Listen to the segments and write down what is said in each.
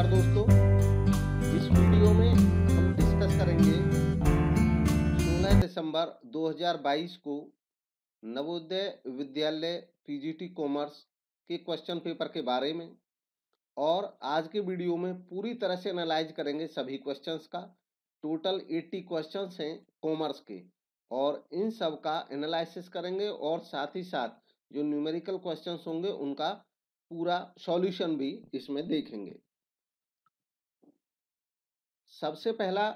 नमस्कार दोस्तों। इस वीडियो में हम डिस्कस करेंगे 16 दिसंबर 2022 को नवोदय विद्यालय पीजीटी कॉमर्स के क्वेश्चन पेपर के बारे में और आज के वीडियो में पूरी तरह से एनालाइज करेंगे सभी क्वेश्चंस का। टोटल 80 क्वेश्चंस हैं कॉमर्स के और इन सब का एनालिसिस करेंगे और साथ ही साथ जो न्यूमेरिकल क्वेश्चंस होंगे उनका पूरा सॉल्यूशन भी इसमें देखेंगे। सबसे पहला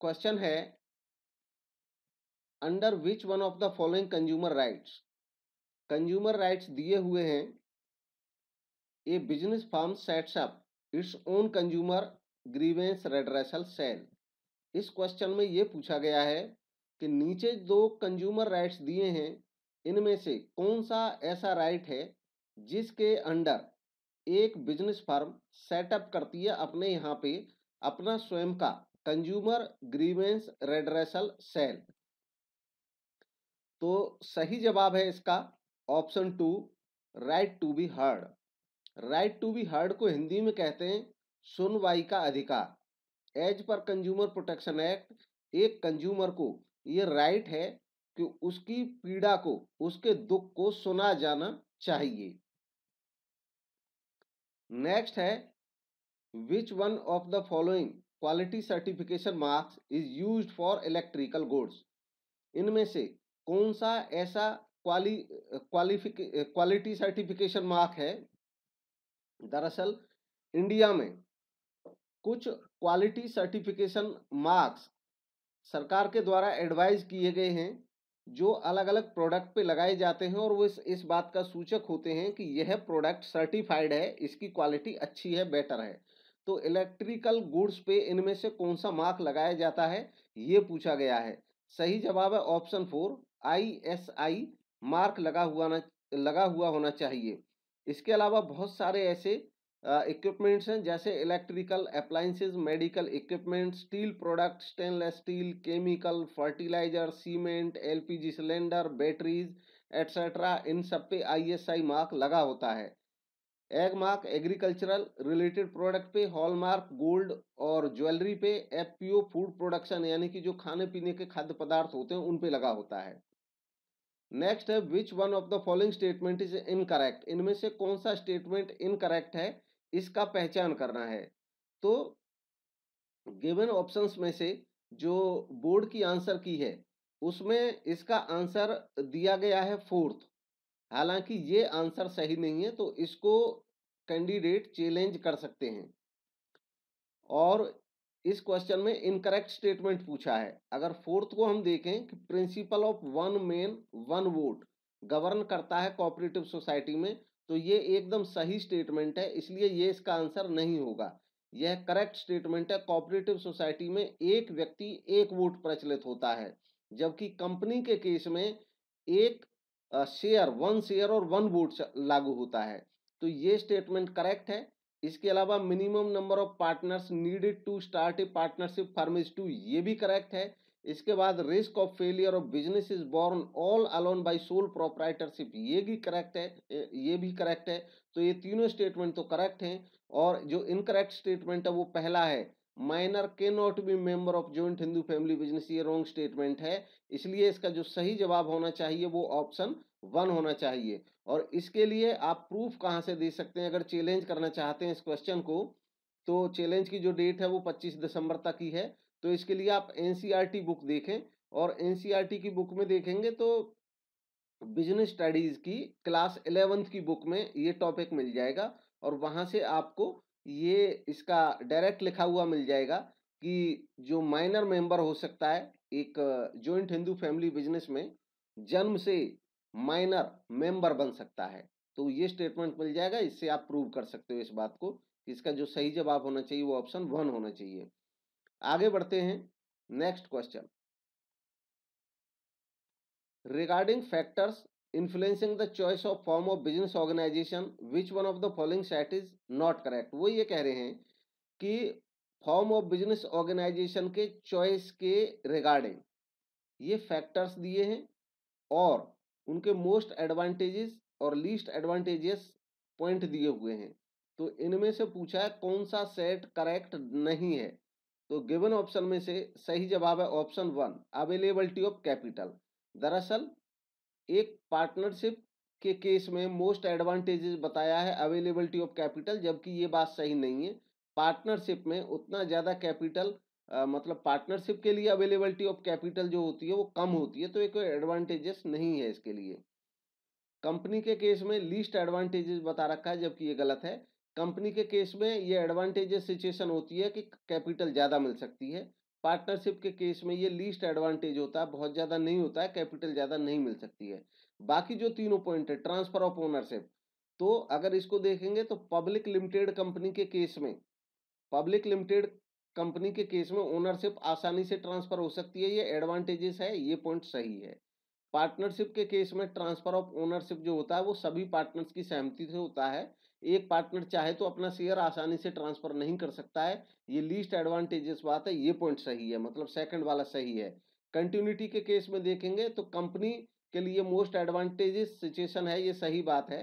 क्वेश्चन है under which one of the following consumer rights consumer rights दिए हुए हैं। A business firm sets up its own consumer grievance redressal cell इस क्वेश्चन में ये पूछा गया है कि नीचे दो कंज्यूमर राइट्स दिए हैं, इनमें से कौन सा ऐसा राइट है जिसके अंडर एक बिज़नेस फर्म सेटअप करती है अपने यहाँ पे अपना स्वयं का कंज्यूमर ग्रीवेंस रेडरेसल सेल तो सही जवाब है इसका option two right to be heard right to be heard को हिंदी में कहते हैं सुनवाई का अधिकार. As per consumer protection act एक कंज्यूमर को ये राइट है कि उसकी पीड़ा को, उसके दुख को सुना जाना चाहिए। नेक्स्ट है which one of the following quality certification marks is used for electrical goods इनमें से कौन सा ऐसा क्वालिटी सर्टिफिकेशन मार्क है? दरअसल इंडिया में कुछ क्वालिटी सर्टिफिकेशन मार्क्स सरकार के द्वारा एडवाइज किए गए हैं, जो अलग अलग प्रोडक्ट पे लगाए जाते हैं और वो इस इस बात का सूचक होते हैं कि यह प्रोडक्ट सर्टिफाइड है, इसकी क्वालिटी अच्छी है बेटर है। तो इलेक्ट्रिकल गुड्स पे इनमें से कौन सा मार्क लगाया जाता है, ये पूछा गया है। सही जवाब है option four, I S I mark लगा हुआ ना, लगा हुआ होना चाहिए। इसके अलावा बहुत सारे ऐसे इक्विपमेंट्स हैं जैसे electrical appliances medical equipment steel product, stainless steel, chemical, fertiliser, cement, LPG cylinder, batteries, etcetera, इन सब पे आईएसआई मार्क लगा होता है। Agmark agricultural related product पे हॉलमार्क गोल्ड और ज्वेलरी पे एफपीओ फ़ूड प्रोडक्शन यानी कि जो खाने पीने के खाद्य पदार्थ होते हैं, उन पे लगा होता है। नेक्स्ट है which one of the following statement is incorrect इनमें से कौन सा स्टेटमेंट इनकरेक्ट है, इसका पहचान करना है। तो गिवन ऑप्शंस में से जो बोर्ड की आंसर की है, उसमें इसका आंसर दिया गया है फोर्थ हालाँकि ये आंसर सही नहीं है तो इसको कैंडिडेट चैलेंज कर सकते हैं। और इस क्वेश्चन में इनकरेक्ट स्टेटमेंट पूछा है। अगर फोर्थ को हम देखें कि principle of one man, one vote govern करता है कोऑपरेटिव सोसाइटी में तो ये एकदम सही स्टेटमेंट है, इसलिए ये इसका आंसर नहीं होगा। यह करेक्ट स्टेटमेंट है, कोऑपरेटिव सोसाइटी में एक व्यक्ति एक वोट प्रचलित होता है, जबकि कंपनी के केस में एक शेयर, वन शेयर और वन वोट लागू होता है। तो ये स्टेटमेंट करेक्ट है। इसके अलावा minimum number of partners needed to start a partnership firm is two ये भी करेक्ट है। इसके बाद risk of failure of business is borne all alone by sole proprietorship ये भी करेक्ट है ये भी करेक्ट है। तो ये तीनों स्टेटमेंट तो करेक्ट हैं और जो इनकरेक्ट स्टेटमेंट है वो पहला है। Minor can not be member of joint Hindu family business ये रॉन्ग स्टेटमेंट है। इसलिए इसका जो सही जवाब होना चाहिए वो ऑप्शन वन होना चाहिए। और इसके लिए आप प्रूफ कहाँ से दे सकते हैं? अगर चैलेंज करना चाहते हैं इस क्वेश्चन को तो चैलेंज की जो डेट है वो 25 दिसंबर तक ही है। तो इसके लिए आप एन बुक देखें और एन की बुक में देखेंगे तो बिज़नेस स्टडीज़ की क्लास इलेवेंथ की बुक में ये टॉपिक मिल जाएगा और वहाँ से आपको ये इसका डायरेक्ट लिखा हुआ मिल जाएगा कि जो माइनर मेंबर हो सकता है एक जॉइंट हिंदू फैमिली बिज़नेस में जन्म से माइनर मेंबर बन सकता है। तो ये स्टेटमेंट मिल जाएगा, इससे आप प्रूव कर सकते हो इस बात को इसका जो सही जवाब होना चाहिए, वो ऑप्शन वन होना चाहिए। आगे बढ़ते हैं। Next question. Regarding factors influencing the choice of form of business organisation, which one of the following set is not correct? वो ये कह रहे हैं कि फॉर्म ऑफ़ बिज़नेस ऑर्गेनाइजेशन के चॉइस के रिगार्डिंग ये फैक्टर्स दिए हैं और उनके मोस्ट एडवांटेजेस और लीस्ट एडवांटेजेस पॉइंट दिए हुए हैं। तो इनमें से पूछा है, कौन सा सेट करेक्ट नहीं है? तो गिवन ऑप्शन में से सही जवाब है option one, availability of capital. दरअसल, एक पार्टनरशिप के केस में मोस्ट एडवांटेजेस बताया है अवेलेबलिटी ऑफ़ कैपिटल, जबकि ये बात सही नहीं है। पार्टनरशिप में उतना ज़्यादा कैपिटल मतलब पार्टनरशिप के लिए अवेलेबिलिटी ऑफ़ कैपिटल जो होती है, वो कम होती है तो एक एडवांटेजेस नहीं है इसके लिए। कंपनी के केस में लीस्ट एडवांटेजेस बता रखा है, जबकि ये गलत है। कंपनी के केस में ये एडवांटेजेस सिचुएशन होती है कि कैपिटल ज़्यादा मिल सकती है। पार्टनरशिप के केस में ये लीस्ट एडवांटेज होता है, बहुत ज़्यादा नहीं होता है कैपिटल ज़्यादा नहीं मिल सकती है। बाकी जो तीनों पॉइंट है ट्रांसफ़र ऑफ़ ओनरशिप तो अगर इसको देखेंगे तो पब्लिक लिमिटेड कंपनी के केस में पब्लिक लिमिटेड कंपनी के केस में ओनरशिप आसानी से ट्रांसफ़र हो सकती है, ये एडवांटेजेस है, ये पॉइंट सही है। पार्टनरशिप के केस में ट्रांसफ़र ऑफ़ ओनरशिप जो होता है, वो सभी पार्टनर्स की सहमति से होता है। एक पार्टनर चाहे तो अपना शेयर आसानी से ट्रांसफ़र नहीं कर सकता है। ये लीस्ट एडवांटेजेस बात है, ये पॉइंट सही है मतलब सेकंड वाला सही है। कंटिन्यूटी के केस में देखेंगे तो कंपनी के लिए मोस्ट एडवांटेजेस सिचुएशन है, ये सही बात है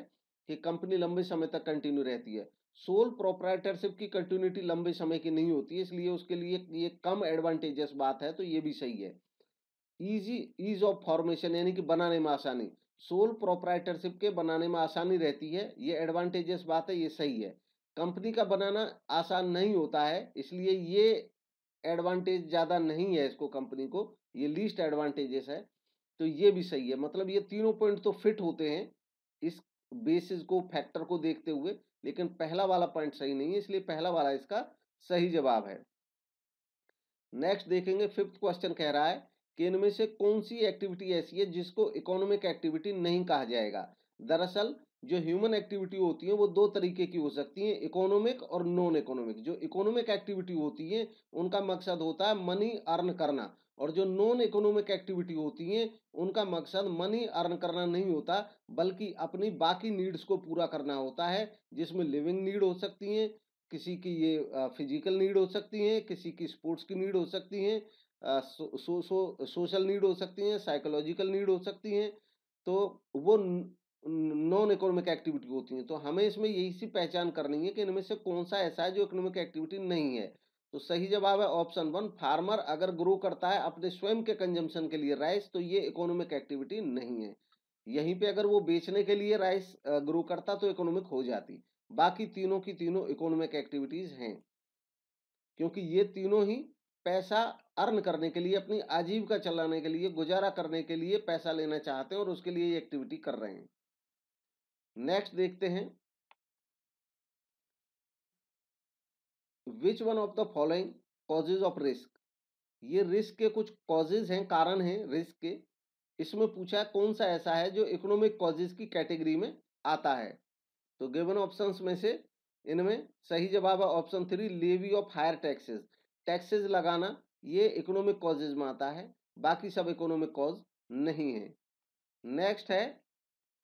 कि कंपनी लंबे समय तक कंटिन्यू रहती है। सोल प्रोपराइटरशिप की कंटिन्यूटी लंबे समय की नहीं होती है, इसलिए उसके लिए ये कम एडवांटेजेस बात है तो ये भी सही है। इजी ईज ऑफ़ फॉर्मेशन यानी कि बनाने में आसानी। सोल प्रोपराइटरशिप के बनाने में आसानी रहती है, ये एडवांटेजेस बात है, ये सही है। कंपनी का बनाना आसान नहीं होता है, इसलिए ये एडवांटेज ज़्यादा नहीं है इसको कंपनी को, ये लीस्ट एडवांटेजेस है तो ये भी सही है। मतलब ये तीनों पॉइंट तो फिट होते हैं, इस बेसिस को फैक्टर को देखते हुए। लेकिन पहला वाला पॉइंट सही नहीं है, इसलिए पहला वाला इसका सही जवाब है। नेक्स्ट देखेंगे, फिफ्थ क्वेश्चन कह रहा है कि इनमें से कौन सी एक्टिविटी ऐसी है जिसको इकोनॉमिक एक्टिविटी नहीं कहा जाएगा? दरअसल, जो ह्यूमन एक्टिविटी होती है, वो दो तरीके की हो सकती हैं, इकोनॉमिक और नॉन इकोनॉमिक जो इकोनॉमिक एक्टिविटी होती है, उनका मकसद होता है मनी अर्न करना। और जो नॉन इकोनॉमिक एक्टिविटी होती हैं उनका मकसद मनी अर्न करना नहीं होता बल्कि अपनी बाकी नीड्स को पूरा करना होता है जिसमें लिविंग नीड हो सकती हैं किसी की ये फ़िज़िकल नीड हो सकती हैं किसी की स्पोर्ट्स की नीड हो सकती हैं सो, सो, सो, सोशल नीड हो सकती हैं साइकोलॉजिकल नीड हो सकती हैं तो वो नॉन इकोनॉमिक एक्टिविटी होती हैं। तो हमें इसमें यही सी पहचान करनी है कि इनमें से कौन सा ऐसा है जो इकोनॉमिक एक्टिविटी नहीं है। तो सही जवाब है ऑप्शन वन, फार्मर अगर ग्रो करता है अपने स्वयं के कंजम्पशन के लिए राइस तो ये इकोनॉमिक एक्टिविटी नहीं है। यहीं पे अगर वो बेचने के लिए राइस ग्रो करता तो इकोनॉमिक हो जाती। बाकी तीनों की तीनों इकोनॉमिक एक्टिविटीज़ हैं। क्योंकि ये तीनों ही पैसा अर्न करने के लिए, अपनी आजीविका चलाने के लिए, गुजारा करने के लिए पैसा लेना चाहते हैं और उसके लिए ये एक्टिविटी कर रहे हैं। नेक्स्ट देखते हैं। Which one of the following causes of risk ये रिस्क के कुछ कॉजेज हैं, कारण हैं रिस्क के। इसमें पूछा है कौन सा ऐसा है जो इकोनॉमिक कॉजेज की कैटेगरी में आता है। तो गिवन ऑप्शंस में से इनमें सही जवाब है option three levy of higher taxes taxes लगाना ये इकोनॉमिक कॉजेज में आता है, बाकी सब इकोनॉमिक कॉज नहीं है। नेक्स्ट है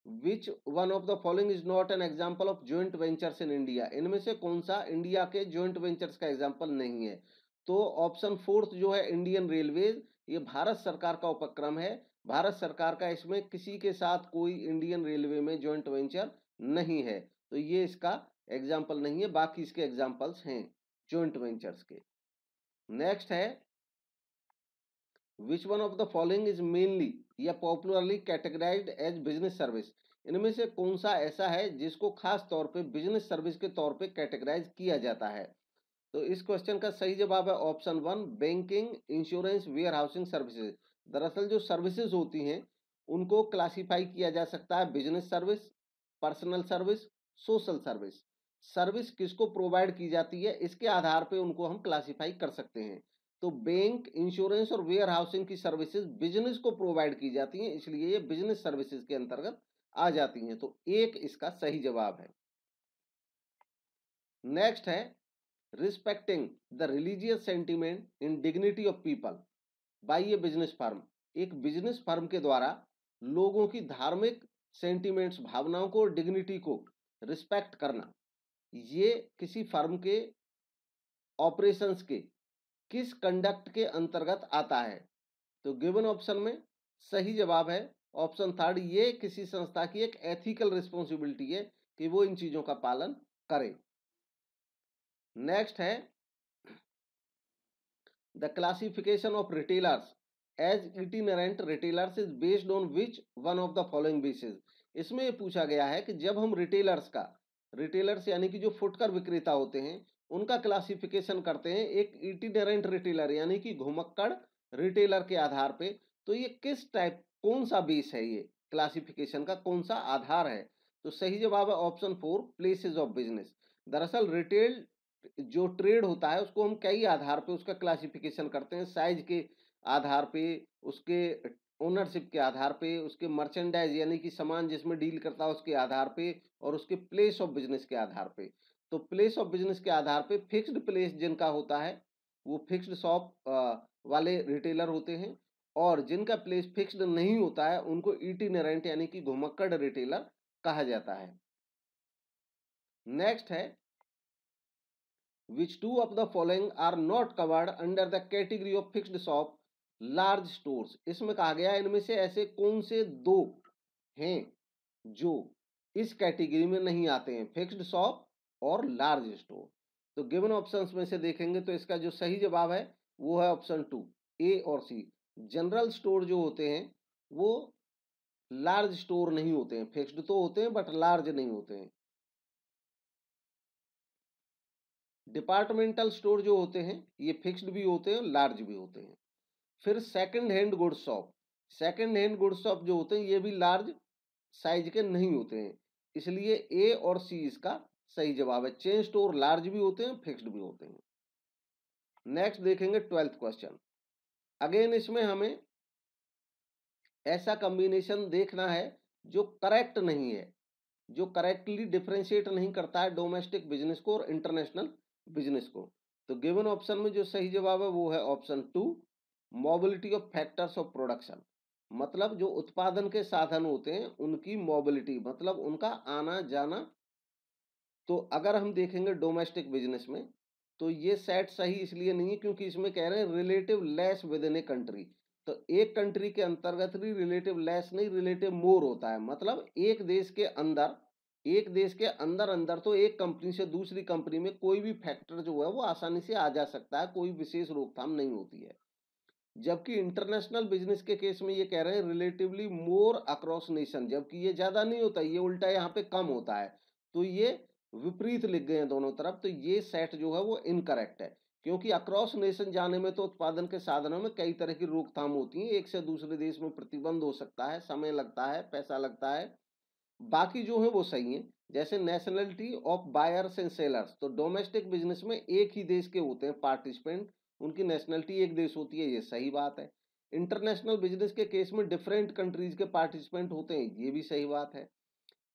which one of the following is not an example of joint ventures in India इनमें से कौन सा इंडिया के ज्वाइंट वेंचर्स का एग्ज़ाम्पल नहीं है? तो ऑप्शन फोर्थ जो है इंडियन रेलवेज ये भारत सरकार का उपक्रम है। भारत सरकार का इसमें किसी के साथ कोई इंडियन रेलवे में ज्वाइंट वेंचर नहीं है। तो ये इसका एग्ज़ाम्पल नहीं है, बाकी इसके एग्जाम्पल्स हैं ज्वाइंट वेंचर्स के। नेक्स्ट है which one of the following is mainly या popularly categorized as business service इनमें से कौन सा ऐसा है जिसको खास तौर पे बिज़नेस सर्विस के तौर पे कैटेगराइज किया जाता है? तो इस क्वेश्चन का सही जवाब है option one banking insurance warehousing services दरअसल जो सर्विसेज़ होती हैं, उनको क्लासीफाई किया जा सकता है business service personal service social service service किसको प्रोवाइड की जाती है, इसके आधार पे उनको हम क्लासीफाई कर सकते हैं। तो बैंक इंश्योरेंस और वेयर हाउसिंग की सर्विसेज़ बिज़नेस को प्रोवाइड की जाती हैं, इसलिए ये बिज़नेस सर्विसेज़ के अंतर्गत आ जाती हैं। तो एक इसका सही जवाब है। नेक्स्ट है respecting the religious sentiment in dignity of people by a business firm एक बिज़नेस फर्म के द्वारा लोगों की धार्मिक सेंटिमेंट्स भावनाओं को डिग्निटी को रिस्पेक्ट करना, ये किसी फर्म के ऑपरेशंस के किस कंडक्ट के अंतर्गत आता है? तो गिवन ऑप्शन में सही जवाब है, ऑप्शन थर्ड ये किसी संस्था की एक एथिकल रिस्पॉन्सिबिलिटी है कि वो इन चीज़ों का पालन करे। नेक्स्ट है, the classification of retailers. As itinerant retailers is based on which one of the following basis. इसमें ये पूछा गया है कि जब हम रिटेलर्स का, रिटेलर्स यानी कि जो फुटकर विक्रेता होते हैं उनका क्लासिफिकेशन करते हैं एक इटिनरेंट रिटेलर, यानी कि घुमक्कड़ रिटेलर के आधार पे। तो ये किस टाइप कौन सा बेस है ये? क्लासिफिकेशन का कौन सा आधार है? तो सही जवाब है option four, places of business. दरअसल रिटेल जो ट्रेड होता है, उसको हम कई आधार पे उसका क्लासिफिकेशन करते हैं। साइज़ के आधार पे, उसके ओनरशिप के आधार पे, उसके मर्चेंडाइज, यानी कि सामान जिसमें डील करता है उसके आधार पे और उसके प्लेस ऑफ़ बिज़नेस के आधार पे। तो प्लेस ऑफ़ बिज़नेस के आधार पे फिक्स्ड प्लेस जिनका होता है, वो फिक्स्ड शॉप वाले रिटेलर होते हैं और जिनका प्लेस फिक्स्ड नहीं होता है, उनको इटिनरेंट यानी कि घुमक्कड़ रिटेलर कहा जाता है। नेक्स्ट है, which two of the following are not covered under the category of fixed shop large stores. इसमें कहा गया इनमें से ऐसे कौन से दो हैं जो इस कैटेगरी में नहीं आते हैं। फिक्स्ड शॉप और लार्ज स्टोर। तो गिवन ऑप्शंस में से देखेंगे तो इसका जो सही जवाब है, वो है ऑप्शन टू, ए और सी। जनरल स्टोर जो होते हैं, वो लार्ज स्टोर नहीं होते हैं, फिक्स्ड तो होते हैं, बट लार्ज नहीं होते हैं। डिपार्टमेंटल स्टोर जो होते हैं, ये फिक्स्ड भी होते हैं, लार्ज भी होते हैं। फिर second hand good shop, second hand good shop जो होते हैं, ये भी लार्ज साइज़ के नहीं होते हैं। इसलिए ए और सी इसका सही जवाब है। चेन स्टोर लार्ज भी होते हैं फिक्स्ड भी होते हैं। नेक्स्ट देखेंगे ट्वेल्थ क्वेश्चन अगेन इसमें हमें ऐसा कॉम्बिनेशन देखना है जो करेक्ट नहीं है, जो करेक्टली डिफ्रेंशिएट नहीं करता है डोमेस्टिक बिज़नेस को और इंटरनेशनल बिज़नेस को। तो गिवन ऑप्शन में जो सही जवाब है वो है option two mobility of factors of production मतलब जो उत्पादन के साधन होते हैं, उनकी मोबिलिटी मतलब उनका आना जाना तो अगर हम देखेंगे डोमेस्टिक बिज़नेस में तो ये सेट सही इसलिए नहीं है क्योंकि इसमें कह रहे हैं relative less within a country. तो एक कंट्री के अंतर्गत भी रिलेटिव लेस नहीं, रिलेटिव मोर होता है। मतलब एक देश के अंदर, एक देश के अंदर अंदर तो एक कंपनी से दूसरी कंपनी में कोई भी फैक्टर जो है वो आसानी से आ जा सकता है, कोई विशेष रोकथाम नहीं होती है। जबकि इंटरनेशनल बिज़नेस के केस में ये कह रहे हैं रिलेटिवली मोर अक्रॉस नेशन, जबकि ये ज़्यादा नहीं होता, ये उल्टा यहाँ पे कम होता है। तो ये विपरीत लिख गए हैं दोनों तरफ़ तो ये सेट जो है वो इनकरेक्ट है। क्योंकि अक्रॉस नेशन जाने में तो उत्पादन के साधनों में कई तरह की रोकथाम होती है। एक से दूसरे देश में प्रतिबंध हो सकता है, समय लगता है, पैसा लगता है। बाकी जो है वो सही है। जैसे nationality of buyers and sellers तो डोमेस्टिक बिज़नेस में एक ही देश के होते हैं पार्टिसिपेंट उनकी नेशनलिटी एक देश होती है, ये सही बात है। इंटरनेशनल बिज़नेस के केस में डिफरेंट कंट्रीज़ के पार्टिसिपेंट होते हैं, ये भी सही बात है।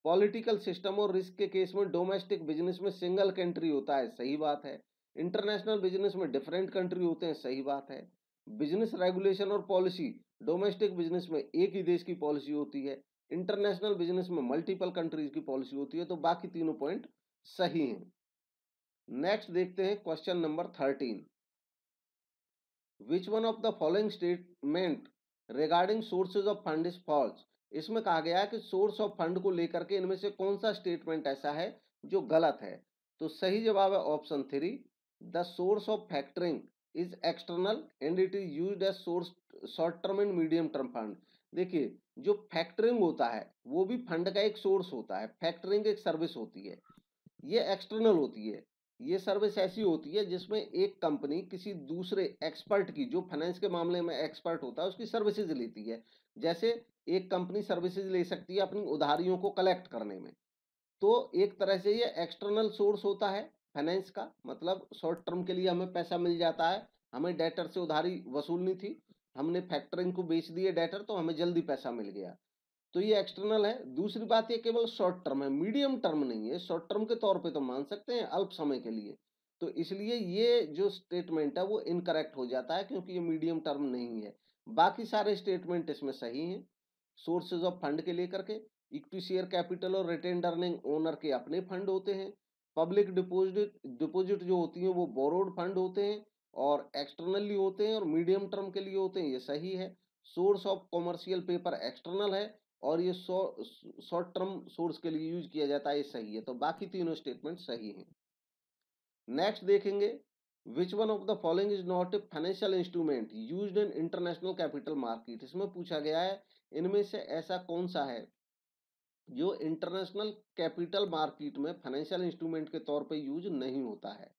पॉलिटिकल सिस्टम और रिस्क के केस में डोमेस्टिक बिज़नेस में सिंगल कंट्री होता है, सही बात है। इंटरनेशनल बिज़नेस में डिफरेंट कंट्री होते हैं, सही बात है। बिज़नेस रेगुलेशन और पॉलिसी, डोमेस्टिक बिज़नेस में एक ही देश की पॉलिसी होती है, इंटरनेशनल बिज़नेस में मल्टीपल कंट्रीज़ की पॉलिसी होती है तो बाकी तीनों पॉइंट सही हैं। नेक्स्ट देखते हैं question number thirteen. Which one of the following statement regarding sources of fund is false इसमें कहा गया है कि सोर्स ऑफ़ फंड को लेकर के इनमें से कौन सा स्टेटमेंट ऐसा है जो गलत है? तो सही जवाब है option three the source of factoring is external and it is use as source short term and medium term fund देखिए, जो फैक्टरिंग होता है, वो भी फंड का एक सोर्स होता है फैक्टरिंग एक सर्विस होती है। ये एक्सटर्नल होती है। ये सर्विस ऐसी होती है जिसमें एक कंपनी किसी दूसरे एक्सपर्ट की, जो फाइनेंस के मामले में एक्सपर्ट होता है, उसकी सर्विसेज़ लेती है। जैसे एक कंपनी सर्विसेज़ ले सकती है अपनी उधारियों को कलेक्ट करने में। तो एक तरह से ये एक्सटर्नल सोर्स होता है फाइनेंस का मतलब शॉर्ट टर्म के लिए हमें पैसा मिल जाता है, हमें डेटर से उधारी वसूलनी थी, हमने फैक्टरिंग को बेच दिए डेटर तो हमें जल्दी पैसा मिल गया। तो ये एक्सटर्नल है। दूसरी बात ये केवल शॉर्ट टर्म है, मीडियम टर्म नहीं है, शॉर्ट टर्म के तौर पे तो मान सकते हैं अल्प समय के लिए। तो इसलिए ये जो स्टेटमेंट है वो इनकरेक्ट हो जाता है क्योंकि ये मीडियम टर्म नहीं है। बाकी सारे स्टेटमेंट इसमें सही हैं। सोर्सेज ऑफ़ फंड के लेकर के इक्विटी शेयर कैपिटल और रिटेन अर्निंग ओनर के अपने फंड होते हैं। पब्लिक डिपोजिट डिपोजिट जो होती हैं वो बोरोड फंड होते हैं और एक्सटर्नली होते हैं और मीडियम टर्म के लिए होते हैं, ये सही है। Source of commercial paper external है और ये शॉर्ट टर्म सोर्स के लिए यूज़ किया जाता है, ये सही है। तो बाकी तीनों स्टेटमेंट सही हैं। नेक्स्ट देखेंगे, which one of the following is not a financial instrument use in international capital market? इसमें पूछा गया है इनमें से ऐसा कौन सा है? जो इंटरनेशनल कैपिटल मार्केट में फाइनेंशियल इंस्ट्रूमेंट के तौर पर यूज़ नहीं होता है।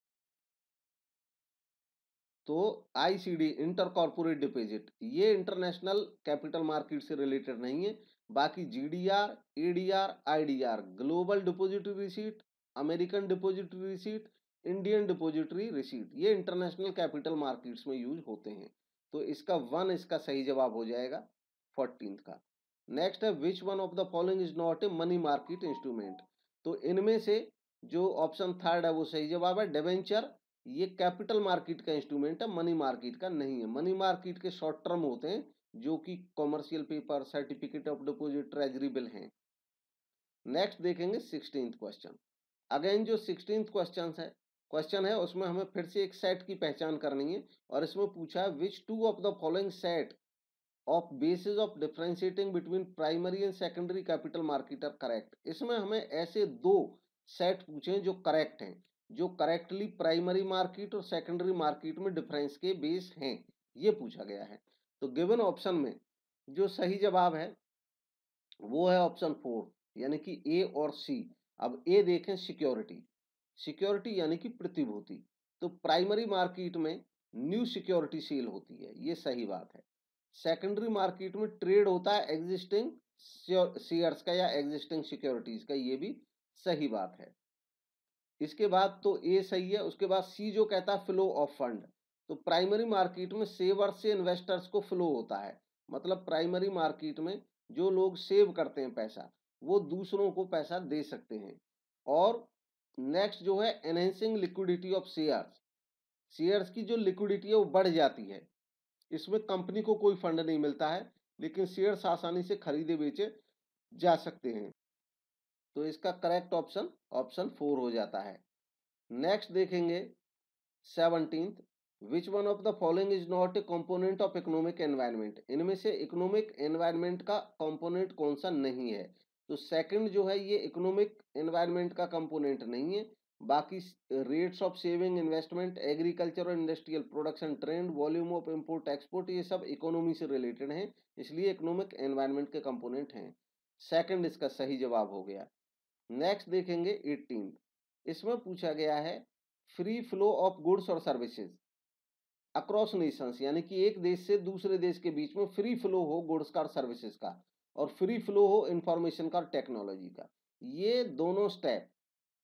तो आईसीडी इंटर कॉर्पोरेट डिपोजिट ये इंटरनेशनल कैपिटल मार्केट से रिलेटेड नहीं है। बाकी GDR ADR IDR global depository receipt American depository receipt Indian depository receipt ये इंटरनेशनल कैपिटल मार्केट्स में यूज़ होते हैं। तो इसका वन इसका सही जवाब हो जाएगा। फोर्टीन का। नेक्स्ट है which one of the following is not a money market instrument तो इनमें से जो ऑप्शन थर्ड है, वो सही जवाब है डेवेंचर ये कैपिटल मार्केट का इंस्ट्रूमेंट है मनी मार्केट का नहीं है। मनी मार्केट के शॉर्ट टर्म होते हैं, जो कि commercial paper certificate of deposit treasury bill हैं। नेक्स्ट देखेंगे सिक्सटींथ क्वेश्चन अगेन जो सिक्सटींथ क्वेश्चन है क्वेश्चन है, उसमें हमें फिर से एक सेट की पहचान करनी है, और इसमें पूछा है which two of the following set of basis of differentiating between primary and secondary capital market are correct इसमें हमें ऐसे दो सेट पूछे जो करेक्ट हैं, जो करेक्टली प्राइमरी मार्केट और सेकेंडरी मार्केट में डिफरेंस के बेस हैं, ये पूछा गया है। तो गिवन ऑप्शन में जो सही जवाब है, वो है ऑप्शन फोर यानी कि ए और सी अब ए देखें सिक्योरिटी सिक्योरिटी यानी कि प्रतिभूति। तो प्राइमरी मार्केट में न्यू सिक्योरिटी सेल होती है, ये सही बात है। सेकेंडरी मार्केट में ट्रेड होता है एग्जिस्टिंग शेयर्स का या एग्जिस्टिंग सिक्योरिटीज का, ये भी सही बात है। इसके बाद तो ए सही है, उसके बाद सी जो कहता है फ्लो ऑफ़ फंड तो प्राइमरी मार्केट में सेवर से इन्वेस्टर्स को फ्लो होता है मतलब प्राइमरी मार्केट में जो लोग सेव करते हैं पैसा, वो दूसरों को पैसा दे सकते हैं। और नेक्स्ट जो है, enhancing liquidity of shares shares की जो लिक्विडिटी है वो बढ़ जाती है। इसमें कंपनी को कोई फंड नहीं मिलता है, लेकिन शेयर्स आसानी से खरीदे, बेचे जा सकते हैं। तो इसका करेक्ट ऑप्शन ऑप्शन फोर हो जाता है। नेक्स्ट देखेंगे seventeenth which one of the following is not a component of economic environment इनमें से इकोनॉमिक एनवायरमेंट का कॉम्पोनेंट कौन सा नहीं है? तो सेकंड जो है, ये इकोनॉमिक एनवायरमेंट का कंपोनेंट नहीं है। बाकी rates of saving investment agriculture और industrial production trend volume of import export ये सब इकोनॉमी से रिलेटेड हैं, इसलिए इकोनॉमिक एनवायरमेंट के कंपोनेंट हैं। सेकंड इसका सही जवाब हो गया। नेक्स्ट देखेंगे एटीन इसमें पूछा गया है फ्री फ्लो ऑफ़ गुड्स और सर्विसेज़ अक्रॉस नेशंस यानी कि एक देश से दूसरे देश के बीच में फ्री फ्लो हो गुड्स का और सर्विसेज़ का, और फ्री फ्लो हो इंफॉर्मेशन का और टेक्नोलॉजी का। ये दोनों स्टेप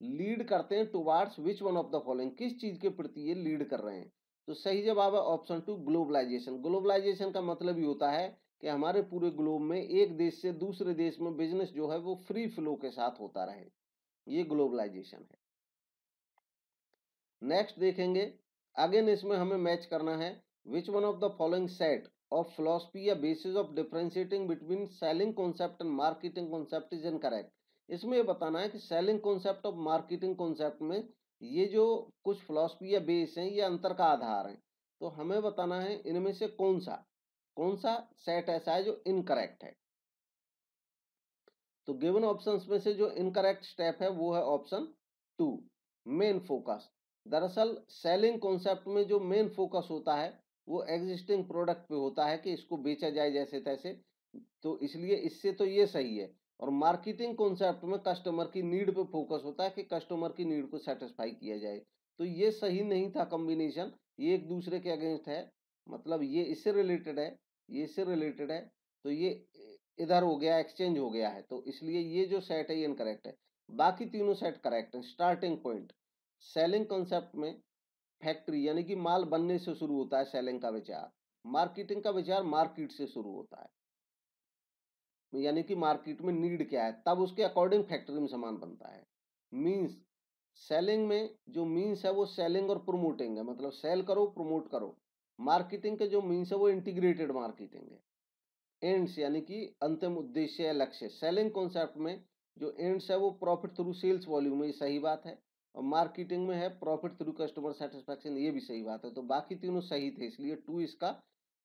लीड करते हैं towards which one of the following किस चीज़ के प्रति ये लीड कर रहे हैं? तो सही जवाब है ऑप्शन टू ग्लोबलाइजेशन ग्लोबलाइजेशन का मतलब ये होता है कि हमारे पूरे ग्लोब में एक देश से दूसरे देश में बिज़नेस जो है वो फ्री फ्लो के साथ होता रहे। ये ग्लोबलाइजेशन है। नेक्स्ट देखेंगे। अगेन इसमें हमें मैच करना है। Which one of the following set of philosophy या basis of differentiating between selling concept and marketing concept is incorrect इसमें ये बताना है कि सेलिंग कॉन्सेप्ट और मार्केटिंग कॉन्सेप्ट में ये जो कुछ फिलोसफी या बेस हैं, ये अंतर का आधार है। तो हमें बताना है इनमें से कौन सा कौन सा सेट ऐसा है जो इनकरेक्ट है। तो गिवन ऑप्शंस में से जो इनकरेक्ट स्टेप है, वो है ऑप्शन टू मेन फोकस दरअसल सेलिंग कॉन्सेप्ट में जो मेन फोकस होता है, वो एग्जिस्टिंग प्रोडक्ट पे होता है कि इसको बेचा जाए जैसे तैसे। तो इसलिए इससे तो ये सही है और मार्केटिंग कॉन्सेप्ट में कस्टमर की नीड पे फोकस होता है कि कस्टमर की नीड को सेटिस्फाई किया जाए। तो ये सही नहीं था कॉम्बिनेशन ये एक दूसरे के अगेंस्ट है। मतलब ये इससे रिलेटेड है, ये इससे रिलेटेड है तो ये इधर हो गया एक्सचेंज हो गया है। तो इसलिए ये जो सेट है, ये इनकरेक्ट है। बाकी तीनों सेट करेक्ट है। स्टार्टिंग पॉइंट सेलिंग कॉन्सेप्ट में फैक्ट्री यानी कि माल बनने से शुरू होता है सेलिंग का विचार। मार्केटिंग का विचार मार्केट से शुरू होता है। यानी कि मार्केट में नीड क्या है, तब उसके अकॉर्डिंग फैक्ट्री में सामान बनता है। मीन्स सेलिंग में जो मीन्स है वो सेलिंग और प्रमोटिंग है मतलब सेल करो, प्रमोट करो। मार्केटिंग के जो मीन्स है वो इंटीग्रेटेड मार्केटिंग है। एंड्स यानी कि अंतिम उद्देश्य या लक्ष्य। सेलिंग कॉन्सेप्ट में जो एंड्स है वो प्रॉफिट थ्रू सेल्स वॉल्यूम ये सही बात है। और मार्केटिंग में है प्रॉफिट थ्रू कस्टमर सेटिस्फैक्शन, ये भी सही बात है। तो बाकी तीनों सही थे, इसलिए टू इसका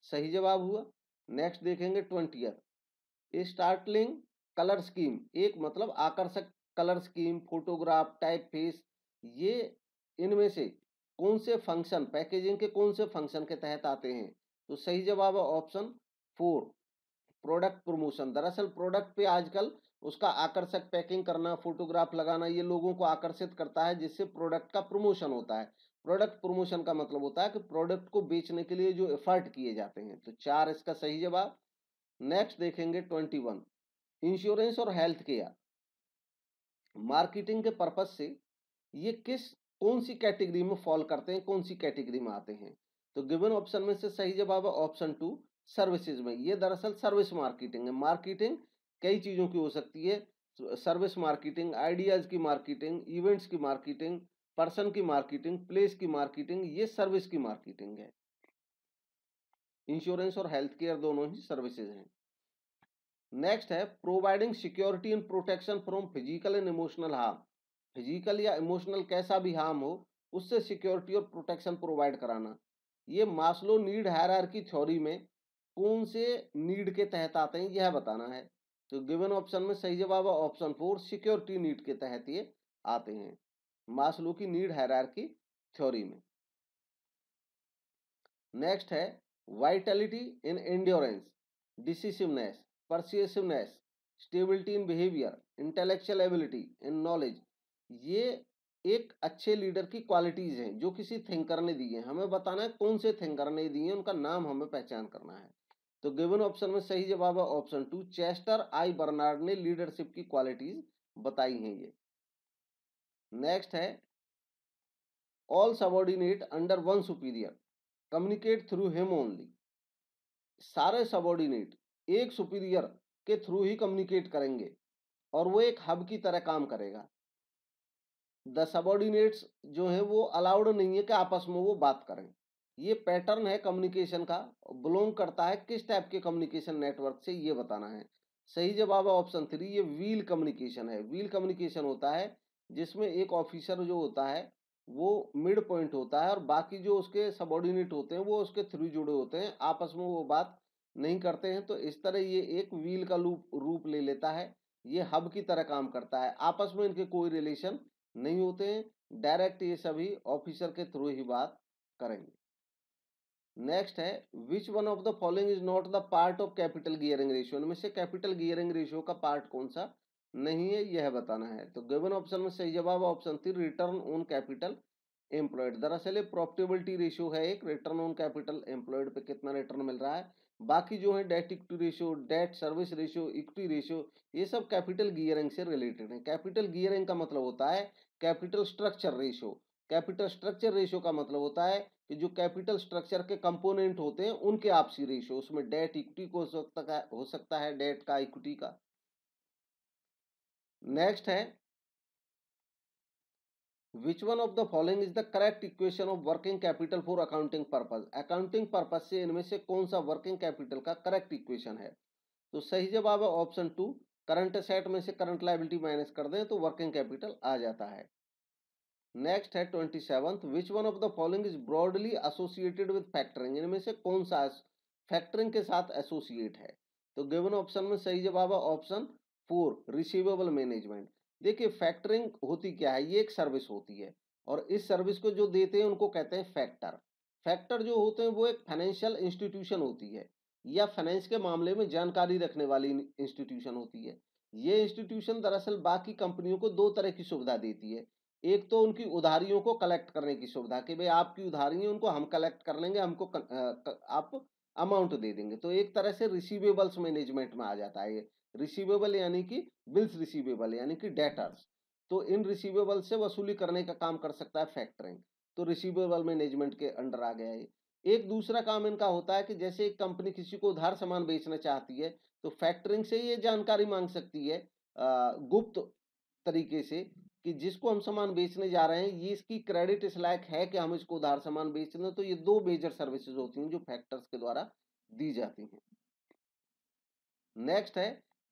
सही जवाब हुआ। नेक्स्ट देखेंगे ट्वेंटियथ स्टार्टलिंग कलर स्कीम, एक मतलब आकर्षक colour scheme, photograph, type face, ये इनमें से कौन से फ़ंक्शन, पैकेजिंग के कौन से फ़ंक्शन के तहत आते हैं? तो सही जवाब है ऑप्शन फोर, प्रोडक्ट प्रमोशन। दरअसल प्रोडक्ट पे आजकल उसका आकर्षक पैकिंग करना, फोटोग्राफ लगाना, ये लोगों को आकर्षित करता है, जिससे प्रोडक्ट का प्रमोशन होता है। प्रोडक्ट प्रमोशन का मतलब होता है कि प्रोडक्ट को बेचने के लिए जो एफर्ट किए जाते हैं। तो चार इसका सही जवाब नेक्स्ट देखेंगे ट्वेंटी वन इंश्योरेंस और हेल्थ केयर मार्केटिंग के पर्पज से ये किस, कौन सी कैटेगरी में फॉल करते हैं, कौन सी कैटेगरी में आते हैं? तो गिवन ऑप्शन में से सही जवाब है ऑप्शन टू सर्विसेज़ में। ये दरअसल सर्विस मार्केटिंग है। मार्केटिंग कई चीज़ों की हो सकती है। सर्विस मार्केटिंग आइडियाज़ की मार्केटिंग इवेंट्स की मार्केटिंग पर्सन की मार्केटिंग प्लेस की मार्केटिंग ये सर्विस की मार्केटिंग है। इंश्योरेंस और हेल्थ केयर दोनों ही सर्विसेज़ हैं। नेक्स्ट है, providing security and protection from physical and emotional harm. Physical या इमोशनल कैसा भी हार्म हो, उससे सिक्योरिटी और प्रोटेक्शन प्रोवाइड कराना। ये मास्लो नीड हैरार की थ्योरी में कौन से नीड के तहत आते हैं, यह बताना है। तो गिवन ऑप्शन में सही जवाब है ऑप्शन फोर, सिक्योरिटी नीड के तहत ये आते हैं। मास्लो की नीड हैरार की थ्योरी में। नेक्स्ट है vitality in endurance decisiveness persuasiveness stability in behaviour intellectual ability in knowledge ये एक अच्छे लीडर की क्वालिटीज हैं जो किसी थिंकर ने दी है। हमें बताना है कौन से थिंकर ने दी है, उनका नाम हमें पहचान करना है। तो गिवन ऑप्शन में सही जवाब है option two Chester I Barnard ने लीडरशिप की क्वालिटीज बताई हैं ये। नेक्स्ट है all subordinate under one superior communicate through him only सारे सबॉर्डिनेट एक सुपीरियर के थ्रू ही कम्युनिकेट करेंगे, और वो एक हब की तरह काम करेगा। द सबॉर्डिनेट्स जो है वो अलाउड नहीं है कि आपस में वो बात करें। ये पैटर्न है कम्युनिकेशन का बिलोंग करता है किस टाइप के कम्युनिकेशन नेटवर्क से, ये बताना है। सही जवाब है ऑप्शन थ्री ये व्हील कम्युनिकेशन है। व्हील कम्युनिकेशन होता है जिसमें एक ऑफिसर जो होता है वो मिड पॉइंट होता है और बाकी जो उसके सबॉर्डिनेट होते हैं, वो उसके थ्रू जुड़े होते हैं। आपस में वो बात नहीं करते हैं तो इस तरह ये एक व्हील का लूप, रूप ले लेता है। ये हब की तरह काम करता है। आपस में इनके कोई रिलेशन नहीं होते हैं। डायरेक्ट ये सभी ऑफिसर के थ्रू ही बात करेंगे। नेक्स्ट है which one of the following is not the part of capital gearing ratio इनमें से कैपिटल गियरिंग रेशियो का पार्ट कौन सा? नहीं है, यह बताना है। तो गिवन ऑप्शन में सही जवाब option three return on capital employed दरअसल प्रॉफिटेबिलिटी रेशियो है एक रिटर्न ऑन कैपिटल एम्प्लॉयड पे कितना रिटर्न मिल रहा है। बाकी जो है debt equity ratio debt service ratio equity ratio ये सब कैपिटल गियरिंग से रिलेटेड है। कैपिटल गियरिंग का मतलब होता है capital structure ratio capital structure ratio का मतलब होता है कि जो कैपिटल स्ट्रक्चर के कंपोनेंट होते हैं, उनके आपसी रेशियो उसमें डेट इक्विटी को हो सकता है डेट का इक्विटी का। नेक्स्ट है which one of the following is the correct equation of working capital for accounting purpose accounting purpose से इनमें से कौन सा वर्किंग कैपिटल का करेक्ट इक्वेशन है? तो सही जवाब है ऑप्शन टू करंट सेट में से करंट लाइबिलिटी माइनस कर दें तो वर्किंग कैपिटल आ जाता है। नेक्स्ट है twenty seventh which one of the following is broadly associated with factoring इनमें से कौन सा फैक्टरिंग के साथ एसोसिएट है? तो गिवन ऑप्शन में सही जवाब है ऑप्शन फोर रिसीवेबल मैनेजमेंट। देखिए, फैक्टरिंग होती क्या है? ये एक सर्विस होती है और इस सर्विस को जो देते हैं, उनको कहते हैं फैक्टर। फैक्टर जो होते हैं, वो एक फाइनेंशियल इंस्टीट्यूशन होती है या फाइनेंस के मामले में जानकारी रखने वाली इंस्टीट्यूशन होती है। ये इंस्टीट्यूशन दरअसल बाकी कंपनियों को दो तरह की सुविधा देती है। एक तो उनकी उधारियों को कलेक्ट करने की सुविधा कि भाई आपकी उधारी है, उनको हम कलेक्ट कर लेंगे, हमको आप अमाउंट दे देंगे। तो एक तरह से रिसीवेबल्स मैनेजमेंट में आ जाता है ये। रिसीवेबल यानी कि बिल्स रिसीवेबल, यानी कि डेटर्स तो इन रिसीवेबल से वसूली करने का काम कर सकता है फैक्टरिंग। तो रिसीवेबल मैनेजमेंट के अंडर आ गया है एक दूसरा काम इनका होता है कि जैसे एक कंपनी किसी को उधार सामान बेचना चाहती है तो फैक्टरिंग से ये जानकारी मांग सकती है गुप्त तरीके से कि जिसको हम सामान बेचने जा रहे हैं, ये इसकी क्रेडिट इस लायक है कि हम इसको उधार सामान बेच हैं? तो ये दो मेजर सर्विसेज़ होती हैं जो फैक्टर्स के द्वारा दी जाती हैं। नेक्स्ट है